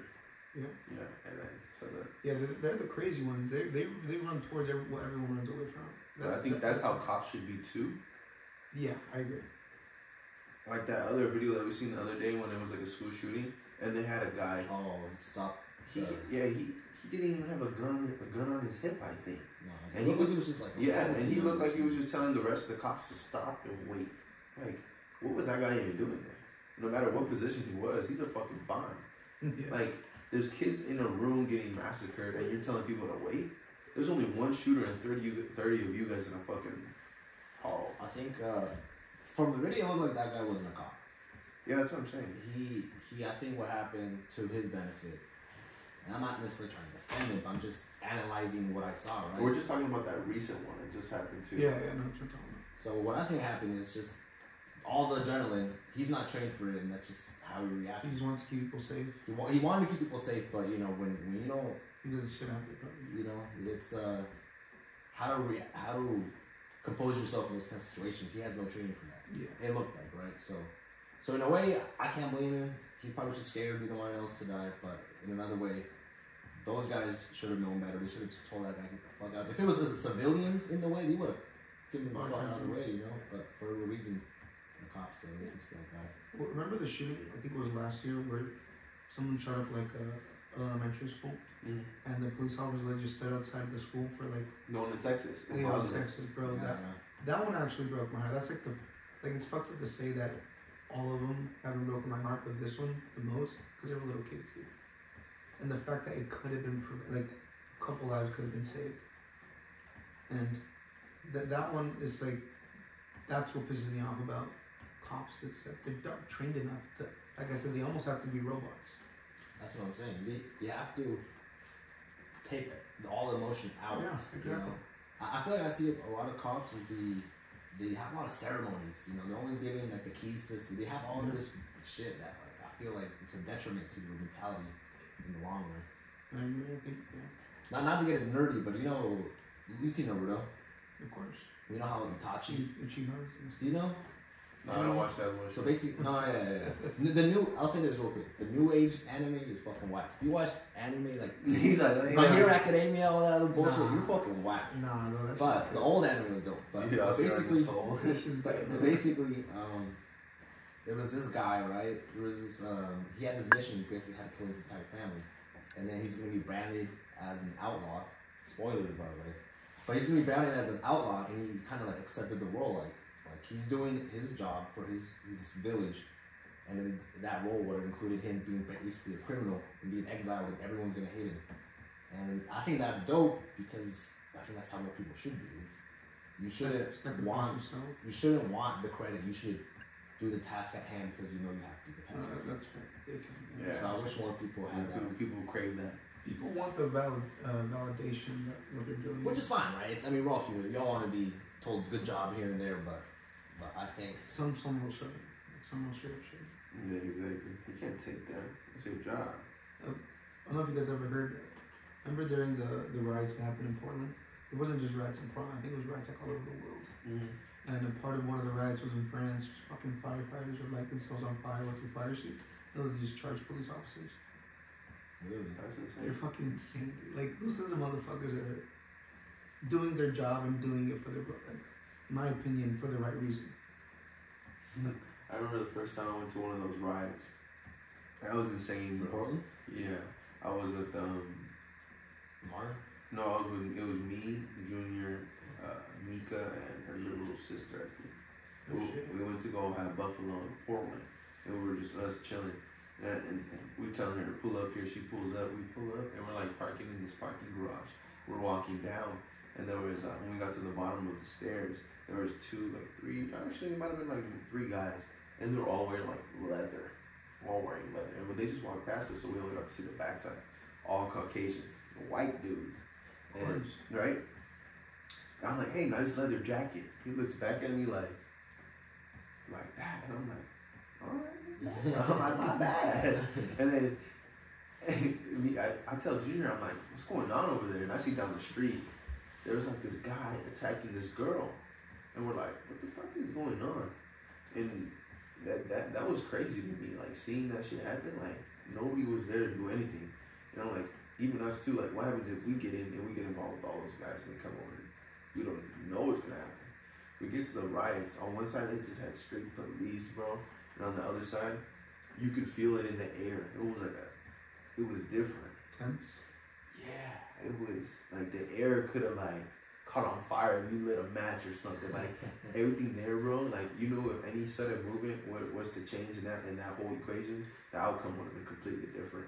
C: Yeah.
A: Yeah, and then so that.
C: Yeah, they're, they're the crazy ones. They they they run towards every, what everyone runs away from.
A: But I think that's how cops should be too.
C: Yeah, I agree.
A: Like that other video that we seen the other day when it was like a school shooting, and they had a guy.
B: Oh, stop.
A: He yeah he he didn't even have a gun a gun on his hip I think.
B: No,
A: And he
B: looked like he was just like.
A: Yeah, and he looked like he was just telling the rest of the cops to stop and wait. Like, what was that guy even doing there? No matter what position he was, he's a fucking bomb. [laughs]
C: yeah.
A: Like, there's kids in a room getting massacred, and you're telling people to wait. There's only one shooter and 30, 30 of you guys in a fucking hall.
B: I think uh, from the video, it looked like that guy wasn't a cop.
A: Yeah, that's what I'm saying.
B: He, he. I think what happened to his benefit, and I'm not necessarily trying to defend him. But I'm just analyzing what I saw. Right.
A: We're just talking about that recent one that just happened too.
C: yeah, yeah, I know what you're talking about.
B: So what I think happened is just all the adrenaline. He's not trained for it, and that's just how he
C: reacts.
B: He
C: just wants to keep people safe.
B: He, wa- he wanted to keep people safe, but you know when, when you know
C: He doesn't shit out
B: you know it's uh how to rea- how to compose yourself in those kind of situations. He has no training for that.
C: Yeah.
B: It looked like right. So so in a way, I can't blame him. He probably was just scared. Be the one else to die. But in another way, those guys should have known better. They should have just told that guy get the fuck out. If it was a civilian in the way, they would have given him the fuck out of the way. You know. But for a reason, the cops uh, listened to that guy.
C: Well, remember the shooting? I think it was last year where someone shot up like a elementary school,
A: Mm.
C: and the police officers like just stood outside the school for like
A: No one in Texas. in
C: eight hours. Texas, bro.
B: Yeah,
C: That
B: yeah.
C: that one actually broke my heart. That's like the like it's fucked up to say that all of them haven't broken my heart, but this one the most because they were little kids, dude. And the fact that it could have been like a couple lives could have been saved, and that that one is like that's what pisses me off about cops. It's that they're not trained enough to like I said they almost have to be robots.
B: That's what I'm saying. They, you have to take all the emotion out.
C: Yeah,
B: You know, I, feel like I see a lot of cops is the they have a lot of ceremonies. You know, they're always giving like the keys to. They have all of this shit that like I feel like it's a detriment to your mentality in the long run.
C: I, mean, I think yeah,
B: Not not to get it nerdy, but you know, you see Naruto.
C: of course.
B: You know how Itachi.
C: Ichi- Ichigo's
B: Do you know?
A: No, I don't watch that much.
B: So basically, no, yeah, yeah, yeah. [laughs] The new, I'll say this real quick. The new age anime is fucking whack. If you watch anime like [laughs]
A: he's like, like
B: My Hero Academia, all that other bullshit,
C: Nah.
B: you're fucking whack.
C: Nah, no, that's
B: But the old anime was dope. But
A: yeah,
B: but basically,
A: soul.
C: That's just [laughs]
B: but, but basically, um, there was this guy, right? There was this, um, he had this mission. He basically had to kill his entire family, and then he's gonna be branded as an outlaw. Spoilers, by the way. But he's gonna be branded as an outlaw, and he kind of like accepted the role, like like he's doing his job for his his village, and then that role would have included him being basically a criminal and being exiled, and everyone's gonna hate him. And I think that's dope because I think that's how more people should be. Is you shouldn't want you shouldn't want the credit. You should do the task at hand because you know you have to do the
C: Uh,
B: task. at hand.
C: that's fair. It can-
A: Yeah.
B: So I wish more people
A: Yeah,
B: had that,
A: people, people crave that.
C: People want the valid uh, validation that what they're doing.
B: which is fine, right? It's, I mean, we're all human. We all want to be told good job here and there, but but I think
C: some some will show. Some will straight up show.
A: Yeah, exactly. You can't take that. It's your job.
C: I don't know if you guys ever heard. Remember during the the riots that happened in Portland? It wasn't just riots in Portland. I think it was riots like all over the world.
A: Mm-hmm.
C: And a part of one of the riots was in France. Fucking firefighters would light themselves on fire with their fire suits. And they just charge police officers.
B: really,
A: That's insane.
C: They're fucking insane. dude. Like those are the motherfuckers that are doing their job and doing it for the like, in my opinion, for the right reason. [laughs]
A: I remember the first time I went to one of those riots. That was insane, bro.
B: Portland,
A: Yeah, I was at um.
B: Mark?
A: No, I was with. It was me, Junior, uh, Mika, and her little sister. I think.
C: Oh,
A: we, we went to go have buffalo in Portland, and we were just us chilling. And, and we telling her to pull up here. She pulls up. We pull up, and we're like parking in this parking garage. We're walking down, and there was uh, when we got to the bottom of the stairs, there was two, like three. Actually, it might have been like three guys, and they're all wearing like leather, all wearing leather. And when they just walked past us, so we only got to see the backside. All Caucasians, white dudes, and right? And I'm like, hey, nice leather jacket. He looks back at me like, like that, and I'm like, all right, [laughs] [laughs] I'm like, my bad. And then [laughs] me, I, I tell Junior, I'm like, what's going on over there? And I see down the street, there was like this guy attacking this girl, and we're like, what the fuck is going on? And that that that was crazy to me, like seeing that shit happen. Like nobody was there to do anything, and I'm like, even us too. Like, what happens if we get in and we get involved with all those guys and they come over? We don't know what's gonna happen. We get to the riots. On one side, they just had straight police, bro, and on the other side, you could feel it in the air. It was like a, it was different.
C: Tense.
A: Yeah, it was like the air could have like caught on fire and you lit a match or something. Like [laughs] everything there, bro. Like you know, if any sudden movement wa- was to change in that in that whole equation, the outcome would have been completely different.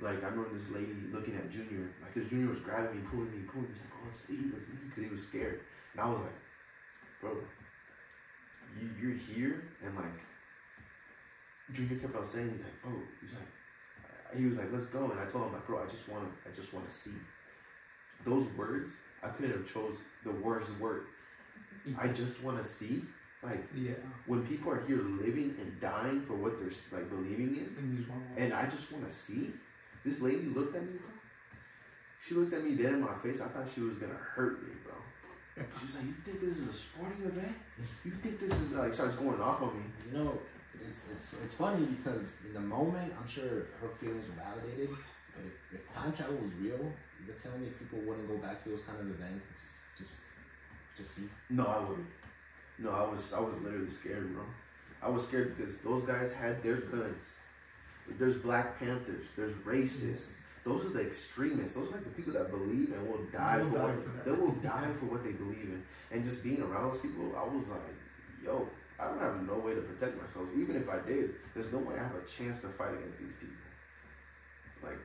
A: Like I remember this lady looking at Junior, like his Junior was grabbing me, pulling me, pulling me. He's like, "Oh, let's leave, let's leave," because he was scared. And I was like, "Bro, you you're here," and like Junior kept on saying, "He's like, bro," he's like he was like, "Let's go," and I told him like, "Bro, I just wanna, I just wanna see." Those words, I couldn't have chose the worst words. I just wanna see. Like
C: Yeah.
A: when people are here living and dying for what they're like believing in,
C: And
A: and I just wanna see. This lady looked at me, bro. She looked at me dead in my face. I thought she was gonna hurt me, bro. She's like, "You think this is a sporting event? You think this is like?" Starts going off on me.
B: You know, it's it's it's funny because in the moment, I'm sure her feelings were validated. But if, if time travel was real, you're telling me people wouldn't go back to those kind of events and just just just see.
A: No, I wouldn't. No, I was I was literally scared, bro. I was scared because those guys had their guns. There's Black Panthers. There's racists. Those are the extremists. Those are like the people that believe and will die
C: Will
A: for
C: die
A: what
C: for
A: they will die for what they believe in. And just being around those people, I was like, yo, I don't have no way to protect myself. Even if I did, there's no way I have a chance to fight against these people. Like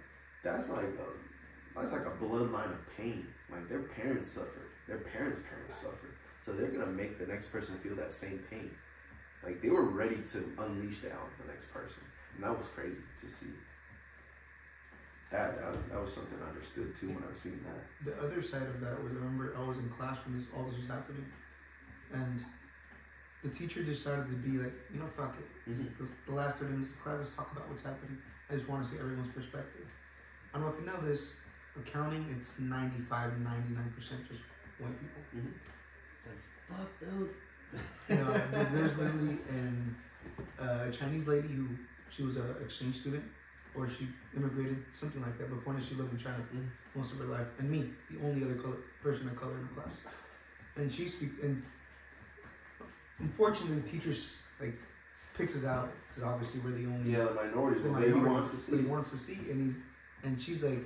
A: that's like a that's like a bloodline of pain. Like their parents suffered. Their parents' parents suffered. So they're gonna make the next person feel that same pain. Like they were ready to unleash that on the next person. And that was crazy to see. That that was, that was something I understood too when I was seeing that.
C: The other side of that was I remember I was in class when this all this was happening, and the teacher decided to be like, you know, fuck it. This,
A: Mhm.
C: this, the last thirty minutes of class, let's talk about what's happening. I just want to see everyone's perspective. I don't know if you know this. Accounting, it's 95, 99 percent just white people.
B: It's like fuck, dude.
C: You know, there's [laughs] literally an uh, a Chinese lady who she was an exchange student, or she immigrated, something like that. But point is, she lived in China for
B: Mm.
C: most of her life, and me, the only other color, person of color in the class. And she speak, and unfortunately, the teachers like picks us out because obviously we're the only
A: Yeah, the minorities.
C: the
A: What he wants to see.
C: But he wants to see, and he's, and she's like,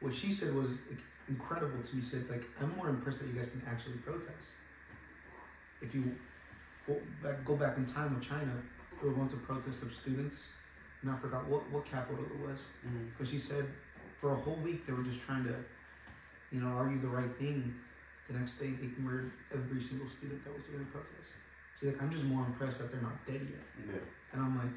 C: what she said was like, incredible to me. She said like, I'm more impressed that you guys can actually protest. If you go back, go back in time with China, we were going to protest of students, and I forgot what what capital it was.
A: Mhm.
C: But she said, for a whole week they were just trying to, you know, argue the right thing. The next day they murdered every single student that was doing a protest. She's like, I'm just more impressed that they're not dead yet.
A: Yeah.
C: And I'm like,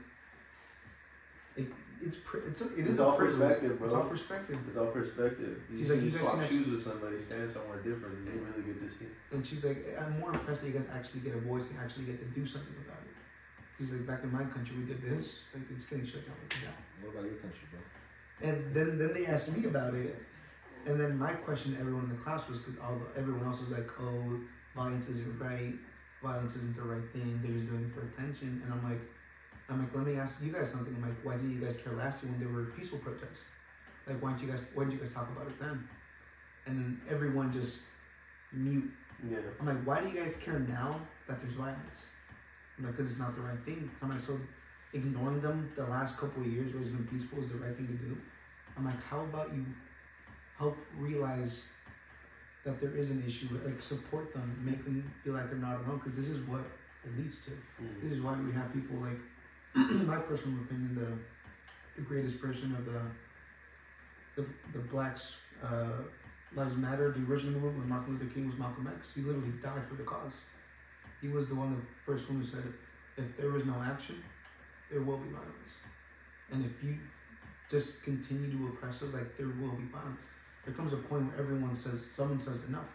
C: it, it's pri- it's a, it
A: It's
C: is
A: all
C: privilege.
A: perspective, bro.
C: It's all perspective.
A: It's all perspective. You,
C: She's like,
A: you
C: you guys
A: swap shoes with somebody, stand somewhere different, and you really get to see.
C: And she's like, I'm more impressed that you guys actually get a voice and actually get to do something about it. She's like, back in my country, we did this. Like, it's getting shut down. Like, yeah.
B: What about your country, bro?
C: And then then they asked me about it, and then my question to everyone in the class was, cause all the, everyone else was like, oh, violence isn't right, violence isn't the right thing. They're just doing it for attention. And I'm like, I'm like, let me ask you guys something. I'm like, why didn't you guys care last year when there were peaceful protests? Like, why didn't you guys why didn't you guys talk about it then? And then everyone just mute.
A: Yeah.
C: I'm like, why do you guys care now that there's violence? Because it's not the right thing. So I'm like, so ignoring them the last couple of years where it's been peaceful is the right thing to do. I'm like, how about you help realize that there is an issue, like support them, make them feel like they're not alone, because this is what it leads to.
A: Mhm.
C: This is why we have people like, [clears throat] my personal opinion, the the greatest person of the the, the blacks uh, lives matter. The original movement when Martin Luther King was Malcolm X. He literally died for the cause. He was the one, the first one who said, if there is no action, there will be violence, and if you just continue to oppress us, like there will be violence. There comes a point where everyone says, someone says enough,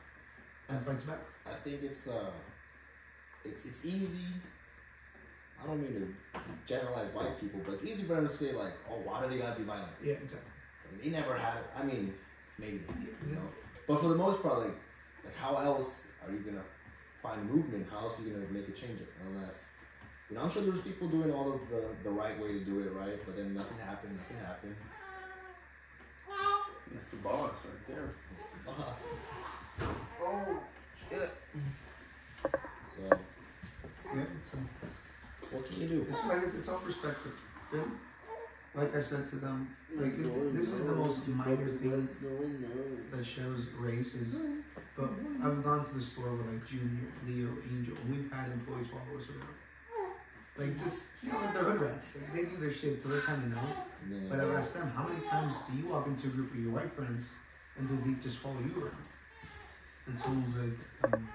C: and fights back.
B: I think it's uh, it's it's easy. I don't mean to generalize white people, but it's easy for them to say like, oh, why do they gotta be violent?
C: Yeah, exactly.
B: Like, they never had it. I mean, maybe they did, you know. But for the most part, like, like how else are you gonna find movement? How else are you gonna make a change it unless? You know, I'm sure there's people doing all of the, the right way to do it, right? But then nothing happened, nothing happened.
A: That's the boss right there.
B: It's the boss.
A: Oh, shit.
B: So,
C: Yeah, it's a,
B: what can you do?
C: It's like it's all perspective. Then, like I said to them, like it, this is the most minor thing that shows race is. But I've gone to the store with like Junior, Leo, Angel, and we've had employees follow us around. Like just you know, like the hood rats. Like, they do their shit, so they kind of know.
B: Yeah.
C: But I've asked them, how many times do you walk into a group of your white friends and do they just follow you around? And someone's like, um,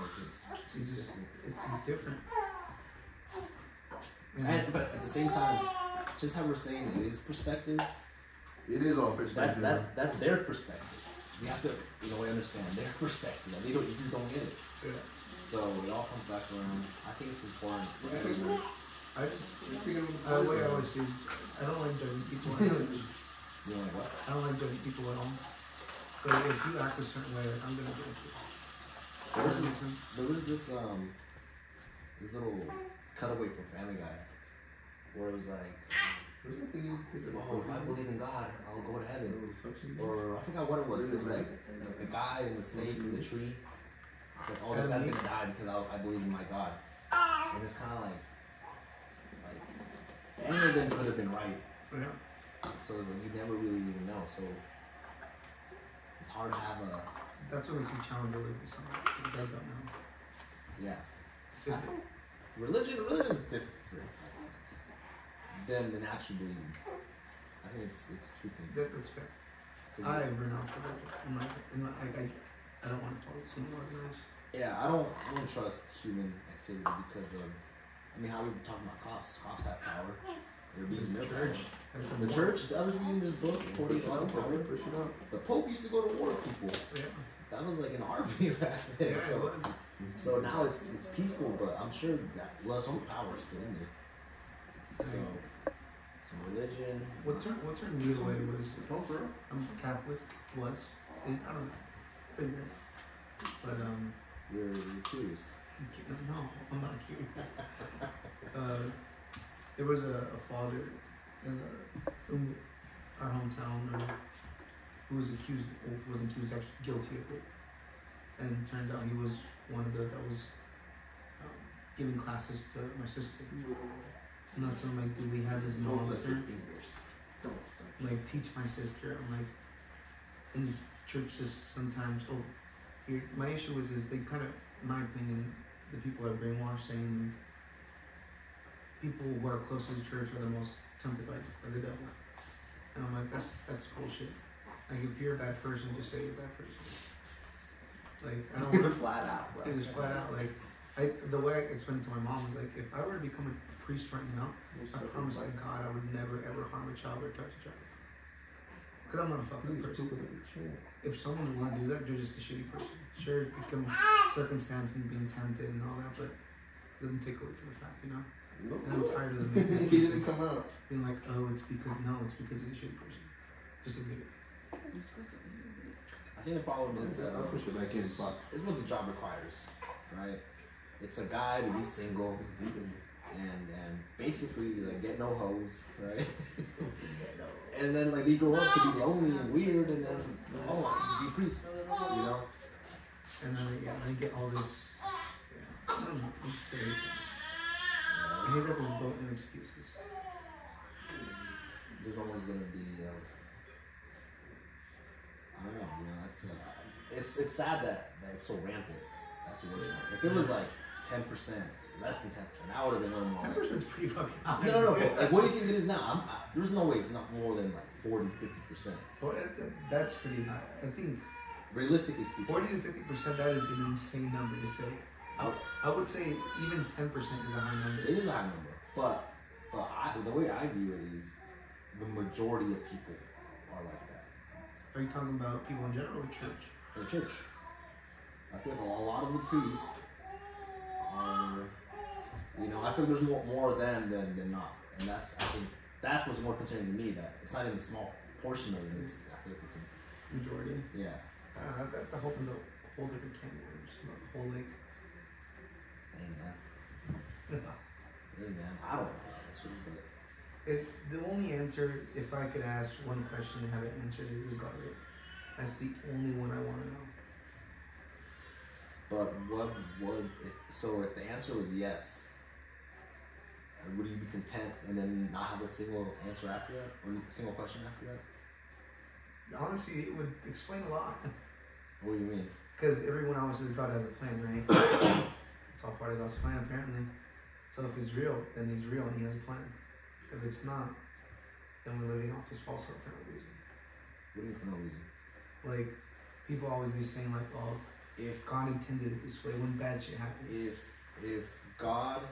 B: it's just-
C: it's just it's, it's different.
B: And but at the same time, just how we're saying it is perspective.
A: It is all perspective.
B: That's that's that's their perspective. We have to, you know, understand their [laughs] perspective. And they don't, you just don't get it.
C: Yeah.
B: So it all comes back around. I think it's important. for everyone.
C: I just, uh, what I always say, is, I don't like judging people. I don't,
B: You know, like what?
C: I don't like judging people at all. But if you act a certain way, I'm gonna judge you.
B: There was this, there was this um, this little cutaway from Family Guy, where it was like, oh, if I believe in God, I'll go to heaven. Or I forgot what it was. It was like the, the guy and the snake in the tree. It's like, oh, this guy's gonna die because I, I believe in my God. And it's kind of like, like any of them could have been right.
C: Yeah.
B: So it's like you never really even know. So it's hard to have a
C: That's makes me challenge religion so much. Because I don't know.
B: yeah. Religion, religion is different than than actually believing. I think it's it's two things.
C: that, that's fair. I renounce religion. I'm not, I'm I, I, I don't want to follow someone organized.
B: Yeah, I don't I don't trust human activity because of I mean how we talking about cops. Cops have power. They're abusing power.
C: Church.
B: The church, I was reading this book, Forty Laws Power.
A: Push it up.
B: The Pope used to go to war with people.
C: Yeah.
B: That was like an army [laughs] back then.
C: Yeah, it
B: so,
C: was.
B: so now it's it's peaceful, but I'm sure that lust for power is still in there. So, so religion.
C: What turned what turned me away was
A: Oh, for real?
C: I'm Catholic was I don't know figure it. but um
B: You're, you're curious. [laughs]
C: No, I'm not curious. uh, there was a, a father in, the, in our hometown uh, who was accused, wasn't accused, actually guilty of it. And turned out he was one of the that was um, giving classes to my sister. That's when like, dude, we had this monster like teach my sister. I'm like in this church just sometimes oh here my issue was is they kind of my opinion the people are brainwashed saying people who are closest to church are the most tempted by, by the devil. And I'm like that's that's bullshit. Like if you're a bad person just say you're a bad person. Like I don't [laughs] want to
A: flat out, bro.
C: it is flat out like I the way I explained it to my mom was like if I were to become a priest right now I promise to God I would never ever harm a child or touch a child. Cause I'm not a fucking person. If someone's willing to do that, they're just a shitty person. Sure, it can circumstance and being tempted and all that, but it doesn't take away from the fact, you know. And I'm tired of them making [laughs]
A: he didn't come out.
C: being like, oh, it's because no, it's because he's a shitty person. Just admit it.
B: I think the problem is that
A: I'll push it back in, but
B: it's what the job requires, right? It's a guy to be single and and basically like get no hoes, right? [laughs] and then like they grow up to be lonely and weird, and then oh, just be a priest, you know?
C: And then yeah, I get all this. Yeah, I don't know. I'm sick. I hate that there's built-in excuses.
B: There's always gonna be. Uh, I don't know, you know. It's uh, it's it's sad that, that it's so rampant. That's the worst part. If it was like ten percent, less than ten percent, I would have been a little more.
C: Ten
B: like-
C: percent's pretty fucking high.
B: No, no, no. Like, what do you think it is now? I'm, I, there's no way it's not more than like 40, 50 percent.
C: Well, that- that- that's pretty high. I think
B: Realistically speaking,
C: forty to fifty percent. That is an insane number to say. I, I would say even ten percent is a high number.
B: it is a high number. But but I, the way I view it is, the majority of people are like that.
C: Are you talking about people in general or church?
B: The church. I feel like a lot of the priests are, you know, I feel there's more more of them than than not, and that's I think that's what's more concerning to me. That it's not even a small portion of it. It's, I feel like it's a,
C: Majority.
B: yeah.
C: Uh, that, that opens a whole different can of worms. Not the whole like.
B: Amen. [laughs] Amen. I don't know. That's just, but
C: If the only answer, if I could ask one question and have it answered, is God? That's the only one I want to know.
B: But what would if so if the answer was yes, uh, would you be content and then not have a single answer after that or a single question after that?
C: Honestly, it would explain a lot.
B: What do you mean?
C: Because everyone always says God has a plan, right? it's all part of God's plan, apparently. So if He's real, then He's real and He has a plan. If it's not, then we're living off this false hope for no reason.
B: What do you mean for no reason?
C: Like, people always be saying, like, oh,
B: If
C: God intended it this way when bad shit happens.
B: if if God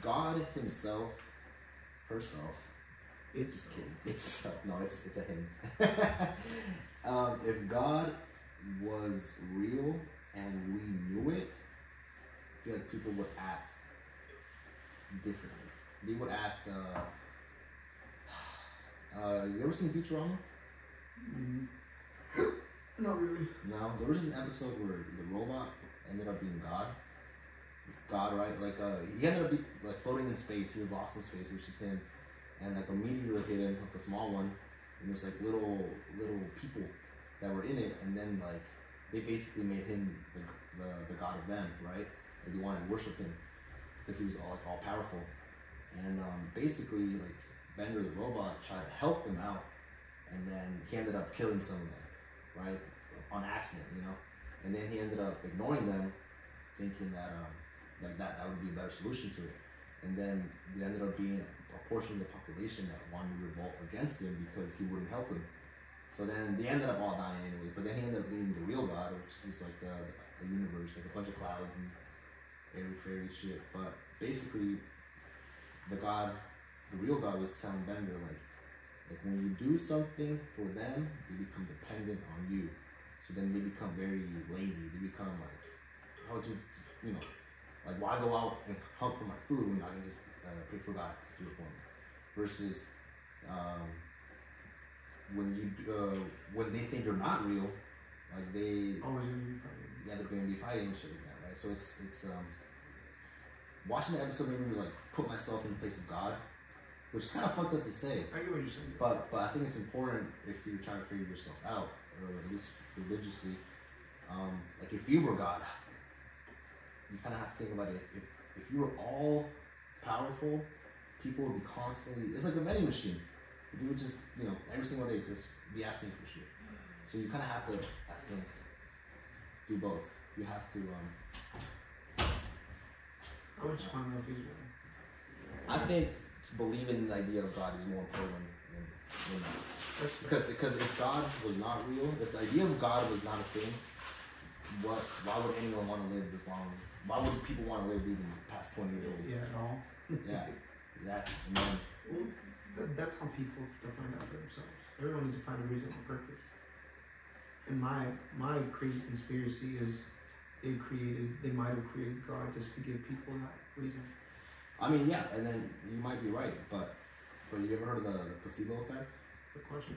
B: God Himself herself
C: it's
B: just kidding [laughs] itself no it's it's a him [laughs] um, if God was real and we knew it I feel like people would act differently they would act uh, [sighs] uh, you ever seen Futurama?
C: Mm, [gasps] not really.
B: No, there was this episode where the robot ended up being God. God, right? Like, uh, he ended up like floating in space. He was lost in space, which is him. And like a meteor hit him, like a small one. And there's like little little people that were in it, and then like they basically made him the, the, the god of them, right? Like they wanted to worship him because he was all like all powerful. And um, basically, like Bender the robot tried to help them out, and then he ended up killing some of them, right? on accident, you know. And then he ended up ignoring them, thinking that um, like that that would be a better solution to it. And then there ended up being a portion of the population that wanted to revolt against him because he wouldn't help them. So then they ended up all dying anyway. But then he ended up being the real God, which was like a, a universe, like a bunch of clouds and airy fairy shit. But basically, the God, the real God, was telling Bender like, like when you do something for them, they become dependent on you. So then they become very lazy. They become like, oh, just you know, like why go out and hunt for my food when I can just uh, pray for God to do it for me? Versus um, when you uh, when they think you're not real, Like they
C: Always gonna be fighting.
B: yeah, they're to be fighting and shit like that, right? So it's it's um watching the episode made me like put myself in the place of God, which is kind of fucked up to say,
C: I get what you're saying.
B: but but I think it's important if you're trying to figure yourself out, or at least religiously, um, like if you were God, you kind of have to think about it. If if you were all powerful, people would be constantly. It's like a vending machine. They would just you know every single day just be asking for shit. So you kind of have to, I think, do both. You have to. Um,
C: I would just want to know if.
B: I think to believe in the idea of God is more important than, than
C: That's
B: because because if God was not real, if the idea of God was not a thing, what why would anyone want to live this long? Why would people want to live even past twenty years old?
C: yeah, at all.
B: Yeah, exactly. And then
C: Well, that, that's how people find out for themselves. Everyone needs to find a reason or purpose. And my my crazy conspiracy is they created they might have created God just to give people that reason.
B: I mean yeah, and then you might be right, but but you ever heard of the, the placebo effect?
C: The question.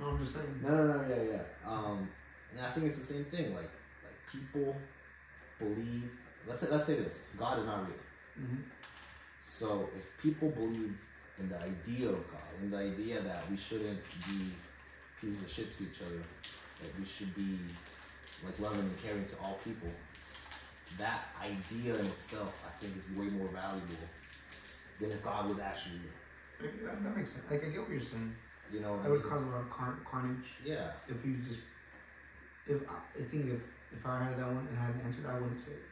C: No, I'm just saying.
B: No, no, no, yeah, yeah. Um, and I think it's the same thing. Like, like people believe. Let's say, let's say this: God is not real.
C: hmm
B: So if people believe in the idea of God, in the idea that we shouldn't be pieces of shit to each other, that we should be like loving and caring to all people, that idea in itself, I think, is way more valuable than if God was actually real.
C: That, that makes sense. Like I get what you're saying.
B: You know
C: That
B: I
C: would
B: mean?
C: cause a lot of car- carnage
B: Yeah.
C: if you just. If I, I think if if I had that one and I hadn't answered, I wouldn't say it.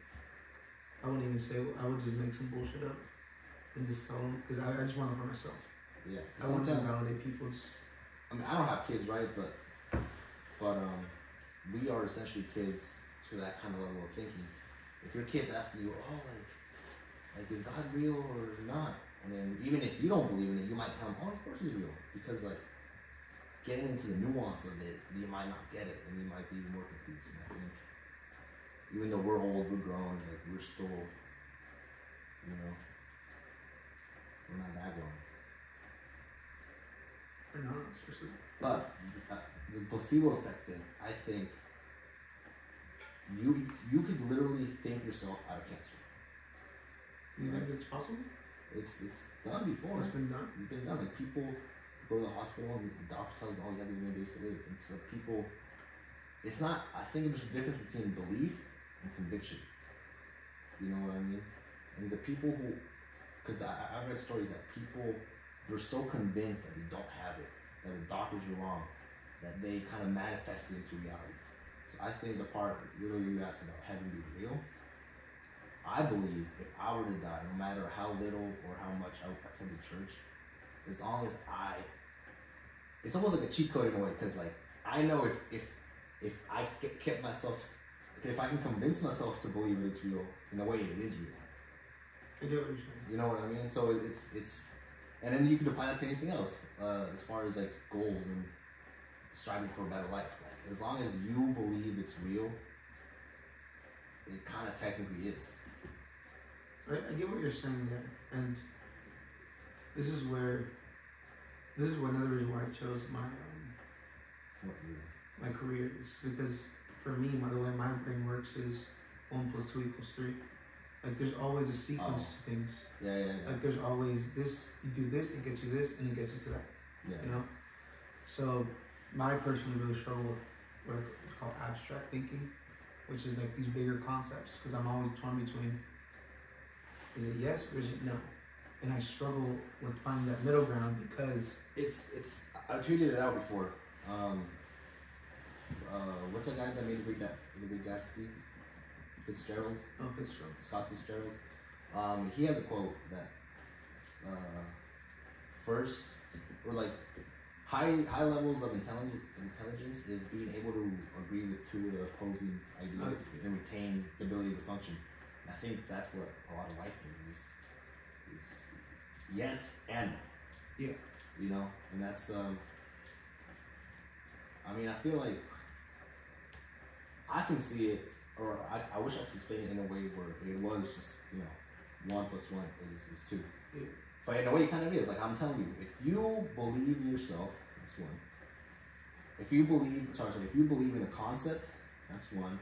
C: I wouldn't even say. it. I would just make some bullshit up and just tell them because I, I just want it for myself.
B: Yeah.
C: I want to validate people. Just
B: I mean, I don't have kids, right? But, but um, we are essentially kids to that kind of level of thinking. If your kid's asking you, oh, like, like is God real or not? And then even if you don't believe in it, you might tell them, oh, of course he's real, because like, getting into the nuance of it, you might not get it, and you might be even more confused. And I think, even though we're old, we're grown, like we're still, you know, we're not that grown.
C: or not, especially.
B: But uh, the placebo effect thing, I think you you could literally think yourself out of cancer.
C: You think it's possible?
B: It's it's done before.
C: It's been done.
B: It's been done. Like people go to the hospital and the doctor tells them, "Oh, you have these many days to live." And so people, it's not. I think there's a difference between belief and conviction. You know what I mean? And the people who, because I've read stories that people they're so convinced that they don't have it, that the doctors are wrong, that they kind of manifest it into reality. So I think the part really you asked about heaven being real. I believe if I were to die, no matter how little or how much I attended church, as long as I, it's almost like a cheat code in a way, because like I know if if if I kept myself, if I can convince myself to believe it's real, in a way it is real.
C: I get what you're saying.
B: You know what I mean? So it's it's, and then you can apply that to anything else, uh, as far as like goals and striving for a better life. Like as long as you believe it's real, it kind of technically is.
C: I, I get what you're saying there, and this is where this is one other reason why I chose my um, my career is because for me, my, the way my brain works is one plus two equals three. Like there's always a sequence to things.
B: Yeah, yeah, yeah.
C: Like there's always this. You do this, it gets you this, and it gets you to that.
B: yeah.
C: You know. So, my personally really struggle with what I call abstract thinking, which is like these bigger concepts. Because I'm always torn between is it yes or is it no, and I struggle with finding that middle ground because
B: It's it's. I tweeted it out before. Um, uh, what's that guy that made Ga- the Great Gatsby? Fitzgerald,
C: oh, it's
B: Scott Fitzgerald. Um, he has a quote that uh, first or like high high levels of intelligence intelligence is being able to agree with two of the opposing ideas
C: Okay.
B: and retain the ability to function. And I think that's what a lot of life is. Is, is yes and.
C: Yeah.
B: You know, and that's um. I mean, I feel like I can see it, or I, I wish I could explain it in a way where it was just you know one plus one is, is two.
C: Yeah.
B: But in a way, it kind of is. Like I'm telling you, if you believe in yourself, that's one. if you believe, sorry, sorry, if you believe in a concept, that's one,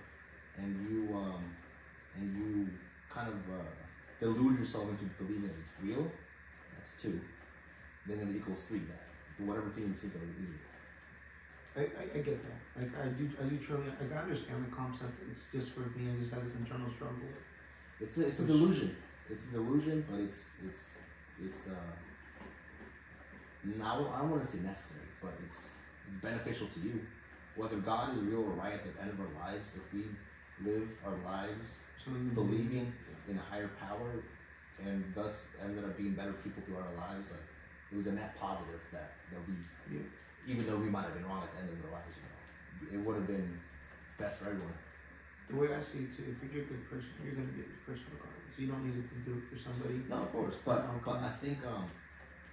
B: and you um, and you kind of uh, delude yourself into believing that it's real, that's two. Then it equals three. That whatever thing you think of is real.
C: I, I, I get that. Like I do I do truly like I understand the concept. It's just for me I just have this internal struggle.
B: It's a, it's a
C: Which-
B: delusion. It's a delusion, but it's it's it's uh. Now I don't want to say necessary, but it's it's beneficial to you. Whether God is real or right at the end of our lives, if we live our lives believing in a higher power, and thus ended up being better people through our lives, like it was a net positive that that we,
C: Yeah.
B: Even though we might have been wrong at the end of our lives, you know, it would have been best for everyone.
C: The way I see it too, if you're a good person, you're gonna be a good person regardless. You don't need it to do it for somebody.
B: No, of course, but but I think um,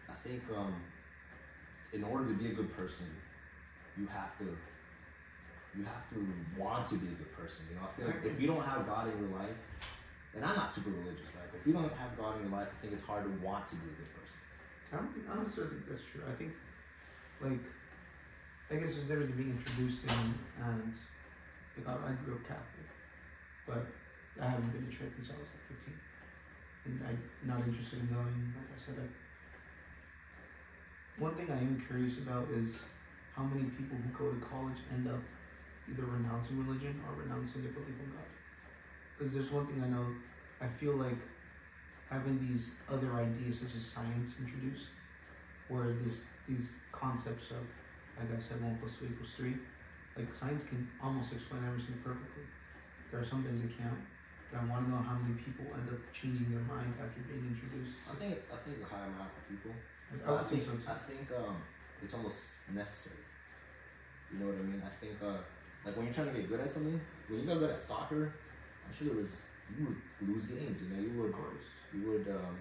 B: I think um, in order to be a good person, you have to you have to want to be a good person. You know, I feel like if you don't have God in your life, and I'm not super religious, right? But if you don't have God in your life, I think it's hard to want to be a good person.
C: I don't think I don't necessarily think that's true. I think like I guess a difference being introduced to in and I, grew up Catholic, but I haven't been to church since I was like fifteen. And I'm not interested in going, like I said, I one thing I am curious about is how many people who go to college end up either renouncing religion or renouncing their belief in God. Because there's one thing I know, I feel like having these other ideas such as science introduced, where this these concepts of, like I said, one plus two equals three, like science can almost explain everything perfectly. There are some things it can't. But I want to know how many people end up changing their mind after being introduced.
B: I think I think a high amount of people.
C: I, I
B: I
C: think
B: think
C: so
B: I think um, it's almost necessary. You know what I mean? I think uh, like when you're trying to get good at something, when you got good at soccer, I'm sure there was you would lose games. You know, you would you would um,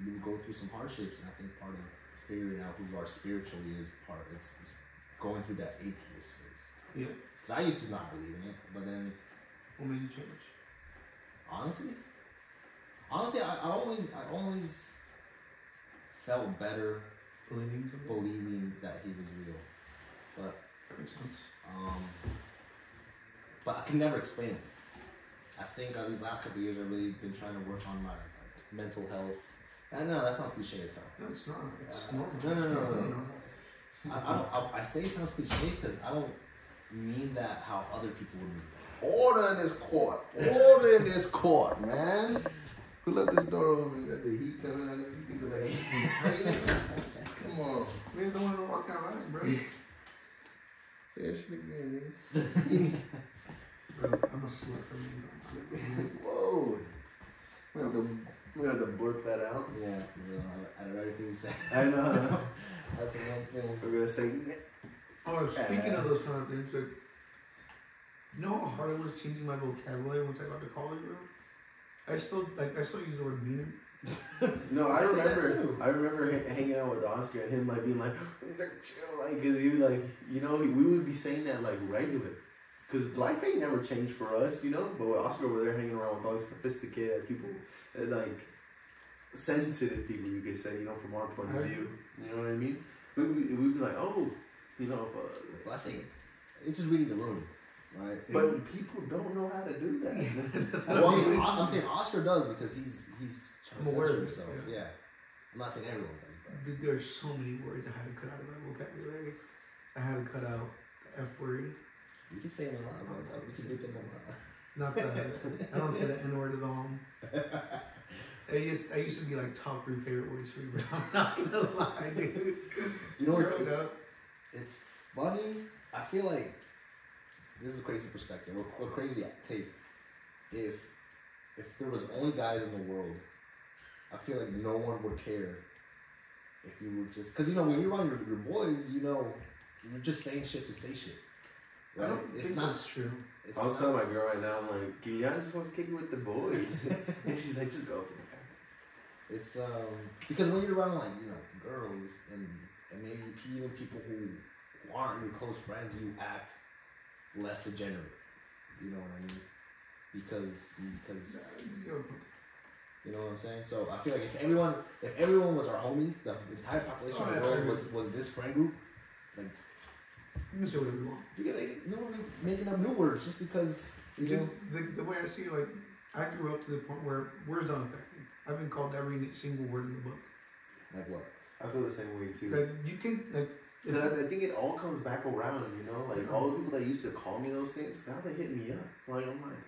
B: you would go through some hardships, and I think part of figuring out who you are spiritually is part. It's, it's going through that atheist phase.
C: Yeah.
B: Because I used to not believe in it, but then
C: What made you change?
B: honestly, honestly, I, I always I always felt better
C: Believing
B: believing that he was real, but
C: That makes sense.
B: um, but I can never explain it. I think uh, these last couple of years I've really been trying to work on my like, mental health. And I know that sounds cliche as hell.
C: No, it's not. It's
B: Uh,
C: normal.
B: no, no, no, no, no.
C: It's.
B: I, I don't. I, I say it sounds cliche because I don't mean that how other people would mean. it.
A: Order in this court. Order in this court, man. Who left this door open? Got the heat coming out of. You think the heat's crazy? Come on.
C: We don't want to walk out last, bro.
A: Say that shit again, man.
C: bro I'm a slut for me.
A: Whoa. We have to, we have to blurp that out.
B: Yeah, you know, out of everything you said,
A: I know. [laughs]
B: that's the one thing.
A: We're gonna say.
C: Oh, speaking of those kind of things, like, you know how hard it was changing my vocabulary once I got to college, bro? I still, like, I still use the word mean. [laughs]
A: No, I
B: I
A: remember. I remember ha- hanging out with Oscar and him like being like, chill, like, cause he like, you know, we would be saying that like regular, cause life ain't never changed for us, you know. But with Oscar over there hanging around with all these sophisticated people, uh, like sensitive people, you could say, you know, from our point of view, you know what I mean? We we we'd be like, oh, you know, if, uh,
B: But I think it's just reading the room, right?
A: but people don't know how to do that. [laughs] That's
B: well,
A: I mean.
B: I'm saying Oscar does because he's he's trying to
C: I'm
B: censor himself.
C: yeah.
B: Yeah. I'm not saying everyone does, but
C: Dude, There's so many words I had to cut out of my vocabulary. I had to cut out F word.
B: we can say them a lot, bro. So we can do them a lot.
C: Not the, I don't say the N word at all. I used, I used to be like top three favorite words for you, but I'm not gonna lie, dude.
B: You know what? It's,
C: up,
B: it's funny. I feel like this is a crazy perspective or, or crazy take. If if there was only guys in the world, I feel like no one would care if you were just because you know when you're around your, your boys, you know you're just saying shit to say shit.
C: I don't
B: It's
C: think
B: not.
C: that's true.
A: I was telling my girl right now, I'm like, Giuliana just wants to kick it with the boys, [laughs] [laughs] and she's like, just go.
B: It's um because when you're around like you know girls and and maybe even people who aren't your close friends, you act less degenerate. You know what I mean? Because because you know what I'm saying. So I feel like if everyone if everyone was our homies, the entire population
C: Oh,
B: of the world was was this friend group, like
C: You can say whatever you want.
B: You guys ain't no one making up new words just because you
C: Dude,
B: know.
C: the, the way I see it, like, I grew up to the point where words don't affect me. I've been called every single word in the book.
B: Like what?
A: I feel the same way too.
C: Like, you can, like, if,
A: And I, I think it all comes back around, you know, like all the people that used to call me those things, now they hit me up. Like I'm like,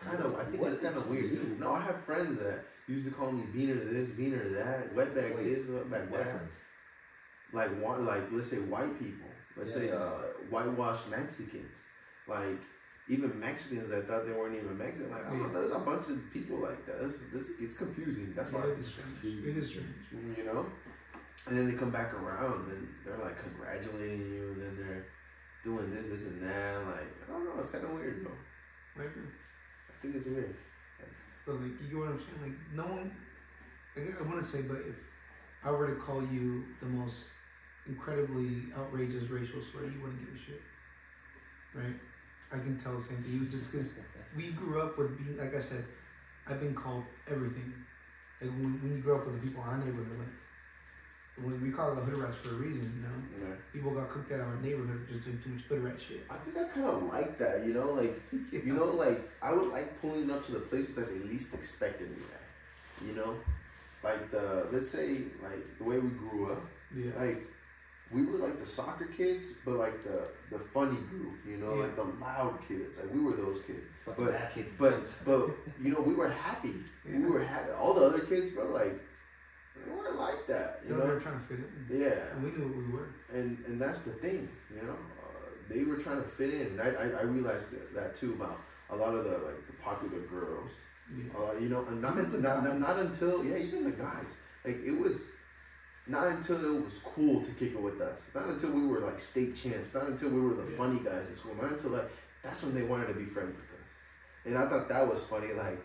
A: kind of, I think
B: What
A: that's kind of weird.
B: you?
A: No, I have friends that used to call me beaner this, beaner that, wetback
B: Wait,
A: this, wetback that.
B: Reference.
A: Like one, like let's say white people, let's
B: Yeah,
A: say
B: yeah.
A: uh, whitewashed Mexicans, like even Mexicans that thought they weren't even Mexican. Like know, there's a bunch of people like that. It's, it's, it's confusing. That's why.
C: it is strange. It is strange.
A: you know. And then they come back around and they're like congratulating you, and then they're doing this, this, and that. Like I don't know, it's kind of weird though.
C: I agree.
A: I think it's weird.
C: But like, you get what I'm saying? Like, no one. I, I want to say, but if I were to call you the most incredibly outrageous racial slur, you wouldn't give a shit, right? I can tell the same thing. You just because we grew up with being, like I said, I've been called everything. Like when, when you grow up with the people in our neighborhood, like when we call it hood rats for a reason, you know.
A: Yeah.
C: People got cooked out of our neighborhood just doing too much hood rat shit.
A: I think I kind of like that, you know, like [laughs] you know, like I would like pulling up to the places that they least expected me at, you know, like the let's say like the way we grew up,
C: Yeah.
A: like we were like the soccer kids, but like the the funny group, you know,
C: Yeah.
A: like the loud kids, like we were those kids.
B: But,
A: But-
B: kids.
A: But but you know we were happy.
C: Yeah.
A: We were happy. All the other kids, bro, like they weren't like that.
C: You they
A: know.
C: were trying to fit in.
A: Yeah.
C: And we knew what we were.
A: And and that's the thing. You know. Uh, they were trying to fit in, and I, I I realized that, that too about a lot of the like the popular girls.
C: Yeah.
A: Uh, you know, and not
C: Even
A: until not, not, not until yeah, even the guys. Like it was not until it was cool to kick it with us. Not until we were like state champs. Not until we were the
C: Yeah.
A: funny guys in school. Not until like that's when they wanted to be friends with us. And I thought that was funny. Like,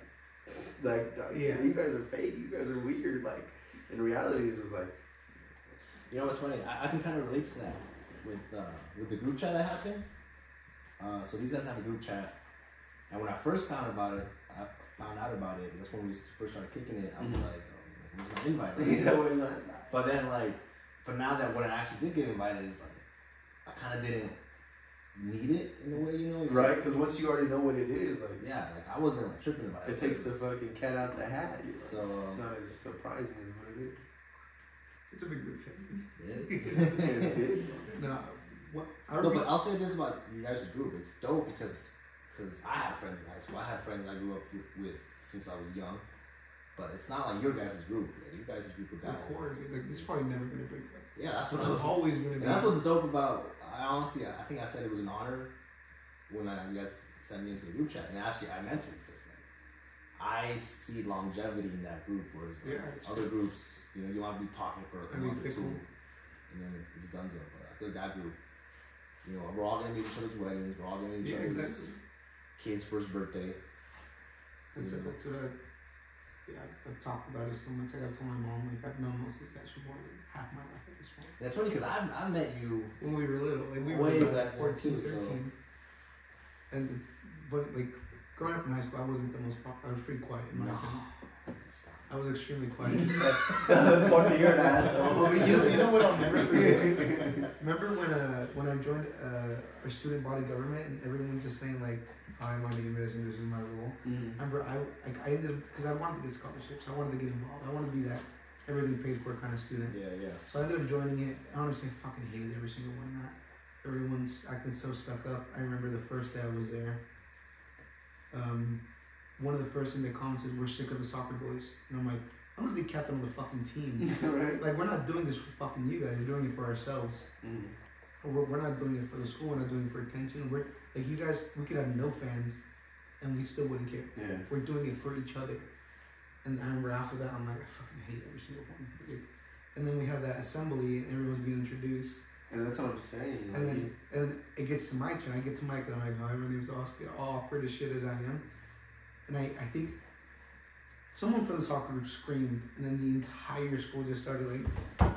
A: like
C: Yeah.
A: you guys are fake. You guys are weird. Like, in reality, it's just like
B: You know what's funny? I, I can kind of relate to that with uh, with the group chat that happened. Uh, so these guys have a group chat, and when I first found about it, I found out about it. That's when we first started kicking it. I was
A: Mhm.
B: like, where's my invite? right?
A: is that what you're like?
B: But then like, but now that when I actually did get invited, it's like I kind of didn't need it in a way, you know?
A: Right? Because once you already know what it is, like
B: Yeah, like I wasn't like tripping about it.
A: it takes the fucking cat out the hat. You know?
B: So, um,
A: it's not as surprising as what it is.
C: It's a big group chat.
B: Yeah. [laughs]
A: It's big.
C: no, what I
B: No,
C: re-
B: but I'll say this about you guys' group. It's dope because because I have friends in high school. I have friends I grew up with since I was young. But it's not like your guys' group. Like your guys' group of guys. is-
C: like this is probably never gonna break up.
B: Yeah, that's what I
C: It's
B: was.
C: always gonna
B: And
C: be.
B: that's what's dope about. I honestly, I think I said it was an honor when I, you guys sent me into the group chat, and actually I meant it because like, I see longevity in that group, whereas like,
C: Yeah,
B: other groups, you know, you want to be talking for like a
C: I
B: month or two, and then it's done. So, but I feel like that group, you know, we're all gonna be each other's weddings, we're all gonna be each
C: yeah,
B: other's
C: exactly.
B: kids' first birthday.
C: That's, what I. Yeah, I've talked about it so much. I gotta tell my mom like I've known most of these guys for more than half my life at this point.
B: That's funny because I I met you.
C: When we were little, like we
B: Way
C: were like
B: then,
C: 14,
B: too, so-
C: And but like growing up in high school, I wasn't the most popular. I was pretty quiet in my
B: No,
C: opinion. I was extremely quiet. [laughs]
A: Fucking you're an asshole.
C: You know, you know what I'll never forget? Remember when uh when I joined uh our student body government and everyone was just saying like, "Hi, my name is and this is my role."
A: Mhm.
C: Remember, I like I ended up because I wanted to get scholarships. I wanted to get involved. I wanted to be that everything paid for kind of student.
B: Yeah, yeah.
C: So I ended up joining it. Honestly, I fucking hated every single one of that. Everyone's acting so stuck up. I remember the first day I was there. Um, one of the first things they commented, "We're sick of the soccer boys," and I'm like, "I'm gonna be captain of the fucking team." [laughs]
A: right?
C: like we're not doing this for fucking you guys. We're doing it for ourselves.
A: Mhm.
C: We're, we're not doing it for the school. We're not doing it for attention. We're like you guys. We could have no fans, and we still wouldn't care.
A: Yeah.
C: We're doing it for each other. And I remember after that, I'm like, I fucking hate every single one. And then we have that assembly, and everyone's being introduced.
A: And that's what I'm saying.
C: And
A: like,
C: then and it gets to my turn. I get to Mike, and I'm like, hi, my name's Oscar. All awkward as shit as I am. And I, I think someone from the soccer group screamed, and then the entire school just started like.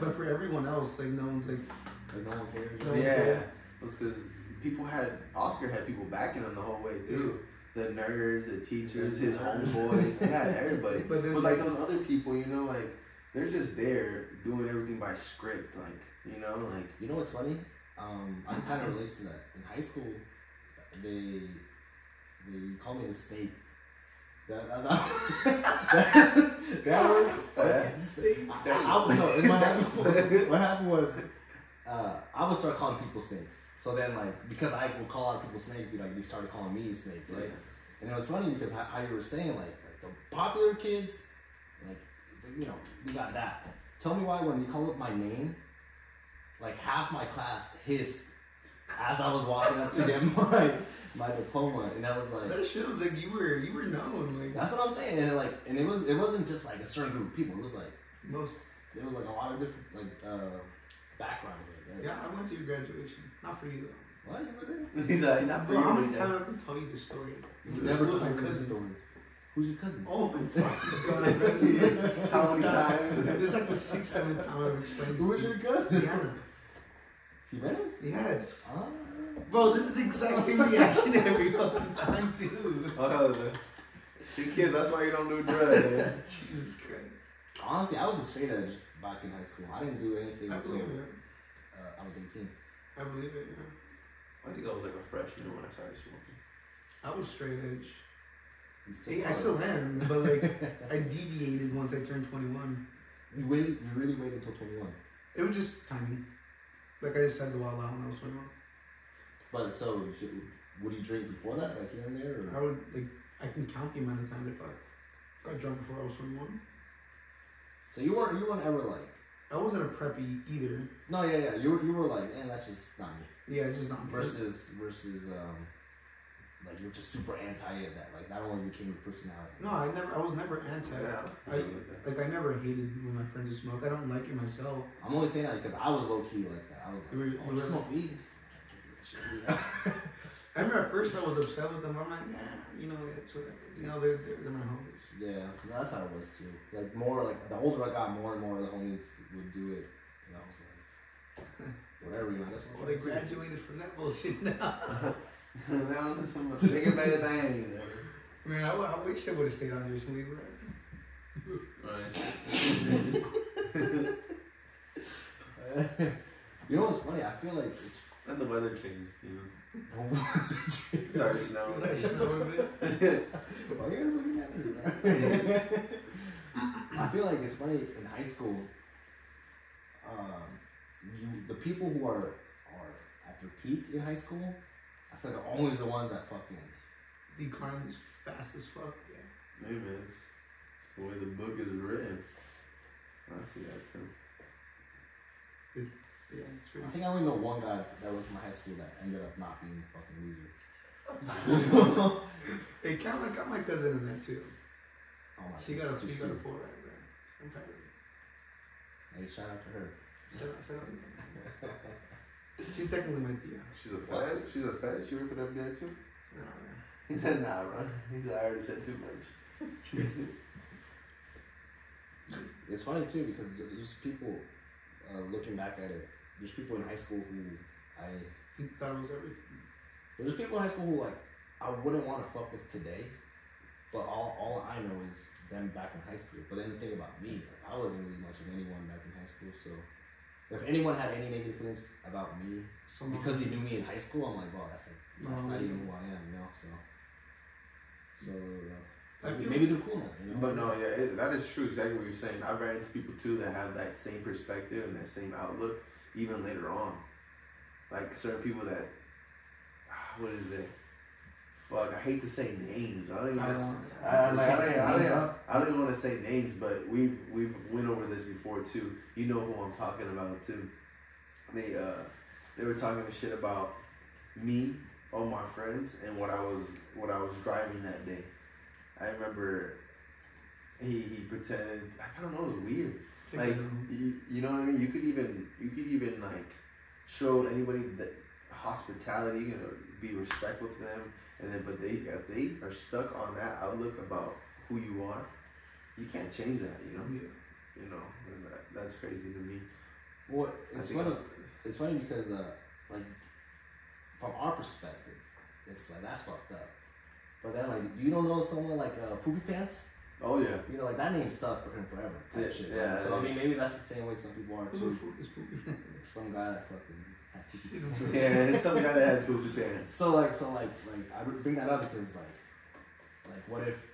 C: But for everyone else, like no one's like,
B: Like no one cares.
C: No.
A: yeah, it was because people had Oscar had people backing him the whole way through. The nerds, the teachers, his homeboys, he had everybody.
C: But then,
A: But like
C: like-
A: those other people, you know, like they're just there doing everything by script, like you know, like
B: You know what's funny? um, I kind of relate to that. In high school, they they call me the snake. That that, that, [laughs] that was. I, I, I was no, my head, [laughs] what happened was uh, I would start calling people snakes. So then like because I would call out people snakes, they like they started calling me snake, right? And it was funny because how, you were saying like like the popular kids, like you know you got that. Tell me why when they call up my name, like half my class hissed as I was walking up to get [laughs] my my diploma, and I was like,
C: That shows like you were you were known like
B: that's what I'm saying. And like, and it was it wasn't just like a certain group of people. It was like
C: most.
B: there was like a lot of different like uh, backgrounds. I guess.
C: Yeah, I went to your graduation. Not for you though.
B: What you were there?
A: He's like, not for
C: Bro, how many times
A: like,
C: I have to tell you the story?
B: You never told
C: my
B: me the
C: cousin.
B: story. Who's your cousin?
C: Oh my [laughs] fucking god! That's
A: How many
C: times.
A: times?
C: This is like the sixth, seventh time I've explained
B: Who was your cousin?
C: Diana.
B: Jimenez?
C: Yes.
B: Ah.
C: Bro, this is the exact same [laughs] reaction every fucking time too.
A: oh, see, kids, that's why you don't do drugs. man.
C: Jesus Christ.
B: Honestly, I was a straight edge back in high school. I didn't do anything
C: I
B: until
C: believe it.
B: uh, I was 18.
C: I believe it, yeah.
A: I think I was like a freshman when I started smoking.
C: I was straight edge.
B: Still
C: Hey, I still am, but like [laughs] I deviated once I turned 21.
B: You waited. You really waited until 21.
C: It was just timing. Like I just said the wild out when I was 21.
B: But so, should, would you drink before that, like here and there?
C: I would like I can count the amount of times if I got drunk before I was 21.
B: So you weren't. You weren't ever like.
C: I wasn't a preppy either.
B: No, yeah, yeah. You were. You were like, and that's just not me.
C: Yeah, it's just not me.
B: Versus, versus, um, like you're just super anti it. That like that only became your personality.
C: No, I never. I was never anti.
A: Yeah.
C: I like. I never hated when my friends would smoke. I don't like it myself.
B: I'm only saying that because I was low key like that. I was
C: You were-
B: like, oh,
C: you
B: you
C: were-
B: smoke weed?
C: I remember at first I was upset with them. I'm like, nah, you know, it's whatever. You know, they're they're, they're my homies.
B: Yeah, that's how it was too. Like more, like the older I got, more and more the homies would do it. And I was like, [laughs] whatever, you know. That's
C: Well, they graduated from that bullshit now.
A: now this is thinking better things.
C: I mean, I, w- I wish I would have stayed on your sleeve,
A: Right. [laughs] [laughs]
B: you know what's funny? I feel like it's.
A: And the weather changed, you know.
B: Why [laughs]
A: Started snowing.
C: Like, snow a bit.
B: you guys looking at me? [laughs] I feel like it's funny in high school. Um, you the people who are are at their peak in high school, I feel like are always the ones that fucking
C: Decline is fast as fuck. Yeah.
A: Hey man, it's, it's the way the book is written. I see that too.
C: Yeah, it's
B: I think I only know one guy that went from my high school that ended up not being a fucking loser. [laughs]
C: Hey, count my count my cousin in that too.
B: Oh my
C: She
B: God,
C: got a
B: so
C: she got a
B: soon.
C: four right there. I'm proud of her.
B: Hey, shout out to her.
C: Shout out- shout out. She's technically my tia.
A: She's a fat. She's a fat. She work for the FBI too.
C: No, yeah.
A: He said, "Nah, bro." He said, "I already said too much."
B: It's funny too because there's people uh, looking back at it. There's people in high school who I
C: He thought it was everything.
B: there's people in high school who like I wouldn't want to fuck with today, but all all I know is them back in high school. But then the thing about me, like, I wasn't really much of anyone back in high school. So if anyone had any negative feelings about me
C: So
B: because they knew me in high school, I'm like, well, that's like that's
C: No.
B: not even who I am, you know. So so uh,
C: feel-
B: maybe they're cool now, you know.
A: But no, yeah, it, that is true. Exactly what you're saying. I've ran into people too that have that same perspective and that same outlook, even later on. Like certain people that, [sighs] what is it? Fuck, I hate to say names. I don't even.
C: I
A: wanna
C: don't-
A: s- I, like, I, don't, I, don't, even- I don't even want to say names, but we've we've went over this before too. You know who I'm talking about too. They uh they were talking shit about me, all my friends, and what I was what I was driving that day. I remember he he pretended I don't know it was weird. Like you, you know what I mean? You could even you could even like show anybody that hospitality and be respectful to them, and then but they if they are stuck on that outlook about who you are, you can't change that. You know,
C: Yeah.
A: you know, and that, that's crazy to me.
B: Well, it's funny.
A: I-
B: It's funny because uh, like from our perspective, it's like that's fucked up. But then like you don't know someone like uh, Poopy Pants,
A: Oh yeah,
B: you know like that name stuck for him forever. Type
A: Yeah,
B: shit.
A: yeah,
B: right? So I mean maybe that's the same way some people are too.
C: fuck is poopy?
B: Some guy that fucking
C: You
A: Yeah, it's some guy that had poopy pants.
B: So like, so like, like I bring that up because like, like what if,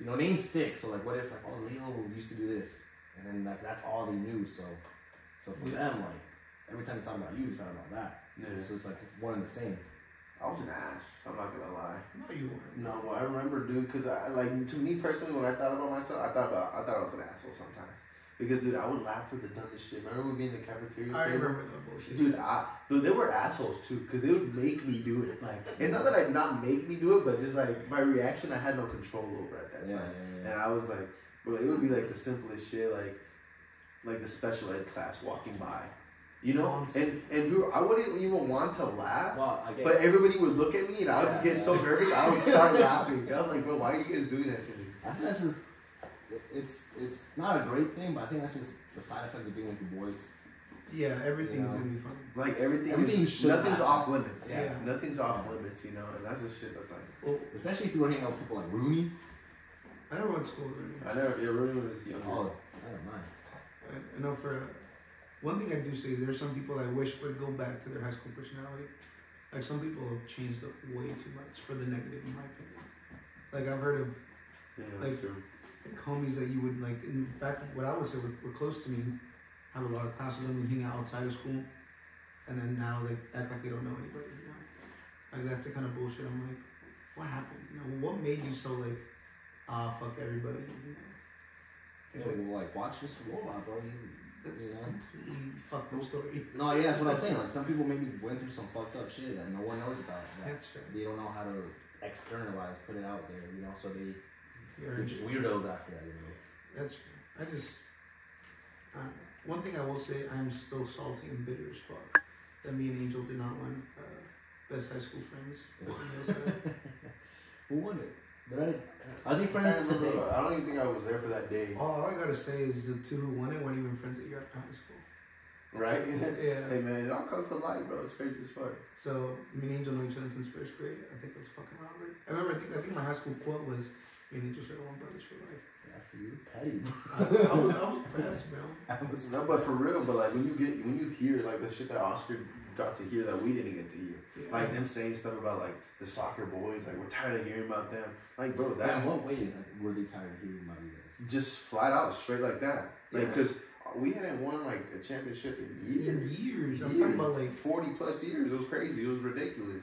B: you know, names stick. So like, what if like, oh, Leo used to do this, and then like that's all they knew. So, so for
C: Yeah.
B: them, like every time they thought about you, they thought about that.
A: Yeah.
B: So it's like one and the same.
A: I was an ass. I'm not gonna lie.
C: No, you weren't.
A: No, well, I remember, dude, because I like to me personally, when I thought about myself, I thought about I thought I was an asshole sometimes. Because dude, I would laugh for the dumbest shit. I remember we being in the cafeteria?
C: I
A: table?
C: remember that bullshit.
A: Dude, I dude, they were assholes too, because they would make me do it. Like, it's not that I not make me do it, but just like my reaction, I had no control over at that
B: Yeah,
A: time.
B: yeah, yeah.
A: And I was like, bro, it would be like the simplest shit, like, like the special ed class walking by, you know. And and we were, I wouldn't even want to laugh,
B: Well,
A: but everybody would look at me, and I would
B: Yeah,
A: get
B: yeah.
A: so [laughs] nervous, I would start laughing. I was like, bro, why are you guys doing that to me?
B: I think that's just it's it's not a great thing, but I think that's just the side effect of being with the boys.
C: Yeah, everything's
B: Yeah.
C: gonna be fun.
A: Like everything,
B: Everything
A: is,
B: should
A: nothing's
B: happen.
A: off limits.
C: Yeah.
A: nothing's off
B: Yeah.
A: limits, you know, and that's the shit that's like.
C: Well,
B: Especially if you were hanging out with people like Rooney.
C: I never went to school with Rooney.
A: I never, yeah, really was younger.
B: Oh, I don't mind.
C: I, I know for one thing I do say is there's some people I wish would go back to their high school personality. Like some people have changed up way too much for the negative, in my opinion. Like I've heard of
A: yeah,
C: like- like homies that you would like in back what I would say were, were close to me, have a lot of classes with them, we hang out outside of school, and then now they act like they don't know anybody. You know, like that's the kind of bullshit. I'm like, what happened? You know, what made you so like, ah, fuck everybody? You know,
B: Yeah,
C: Like,
B: well, like watch this robot, bro. You,
C: that's
B: you
C: completely fucked up story.
B: No, yeah, that's what I'm saying. Like some people maybe went through some fucked up shit that no one knows about. That
C: That's fair.
B: they don't know how to externalize, put it out there. You know, so they
C: You're
B: they're just weirdos after that. You know.
C: That's I just uh, one thing I will say I'm still salty and bitter as fuck that me and Angel did not win uh, best high school friends. [laughs]
B: Who won it? But I didn't. Are they
A: I,
B: friends
A: remember,
B: today?
A: I don't even think I was there for that day.
C: all, all I gotta say is the two who won it weren't even friends at your high school.
A: Right? [laughs]
C: Yeah.
A: hey man, it all comes to light, bro. It's crazy as fuck.
C: So me and Angel know each other since first grade. I think it was fucking robbery. I remember. I think I think my high school quote was "Me and Angel share one brothers for life."
B: That's you, petty. [laughs]
C: I was, I was, I was impressed, bro. [laughs]
A: No, but for real, but like when you get when you hear like the shit that Oscar got to hear that we didn't get to hear,
C: Yeah.
A: like them saying stuff about like the soccer boys, like we're tired of hearing about them. Like bro, That,
B: in what way like, were they tired of hearing about you guys?
A: just flat out straight like that. Like
C: Yeah.
A: because we hadn't won like a championship in
C: in
A: years.
C: years. I'm talking about like
A: forty plus years. It was crazy. It was ridiculous.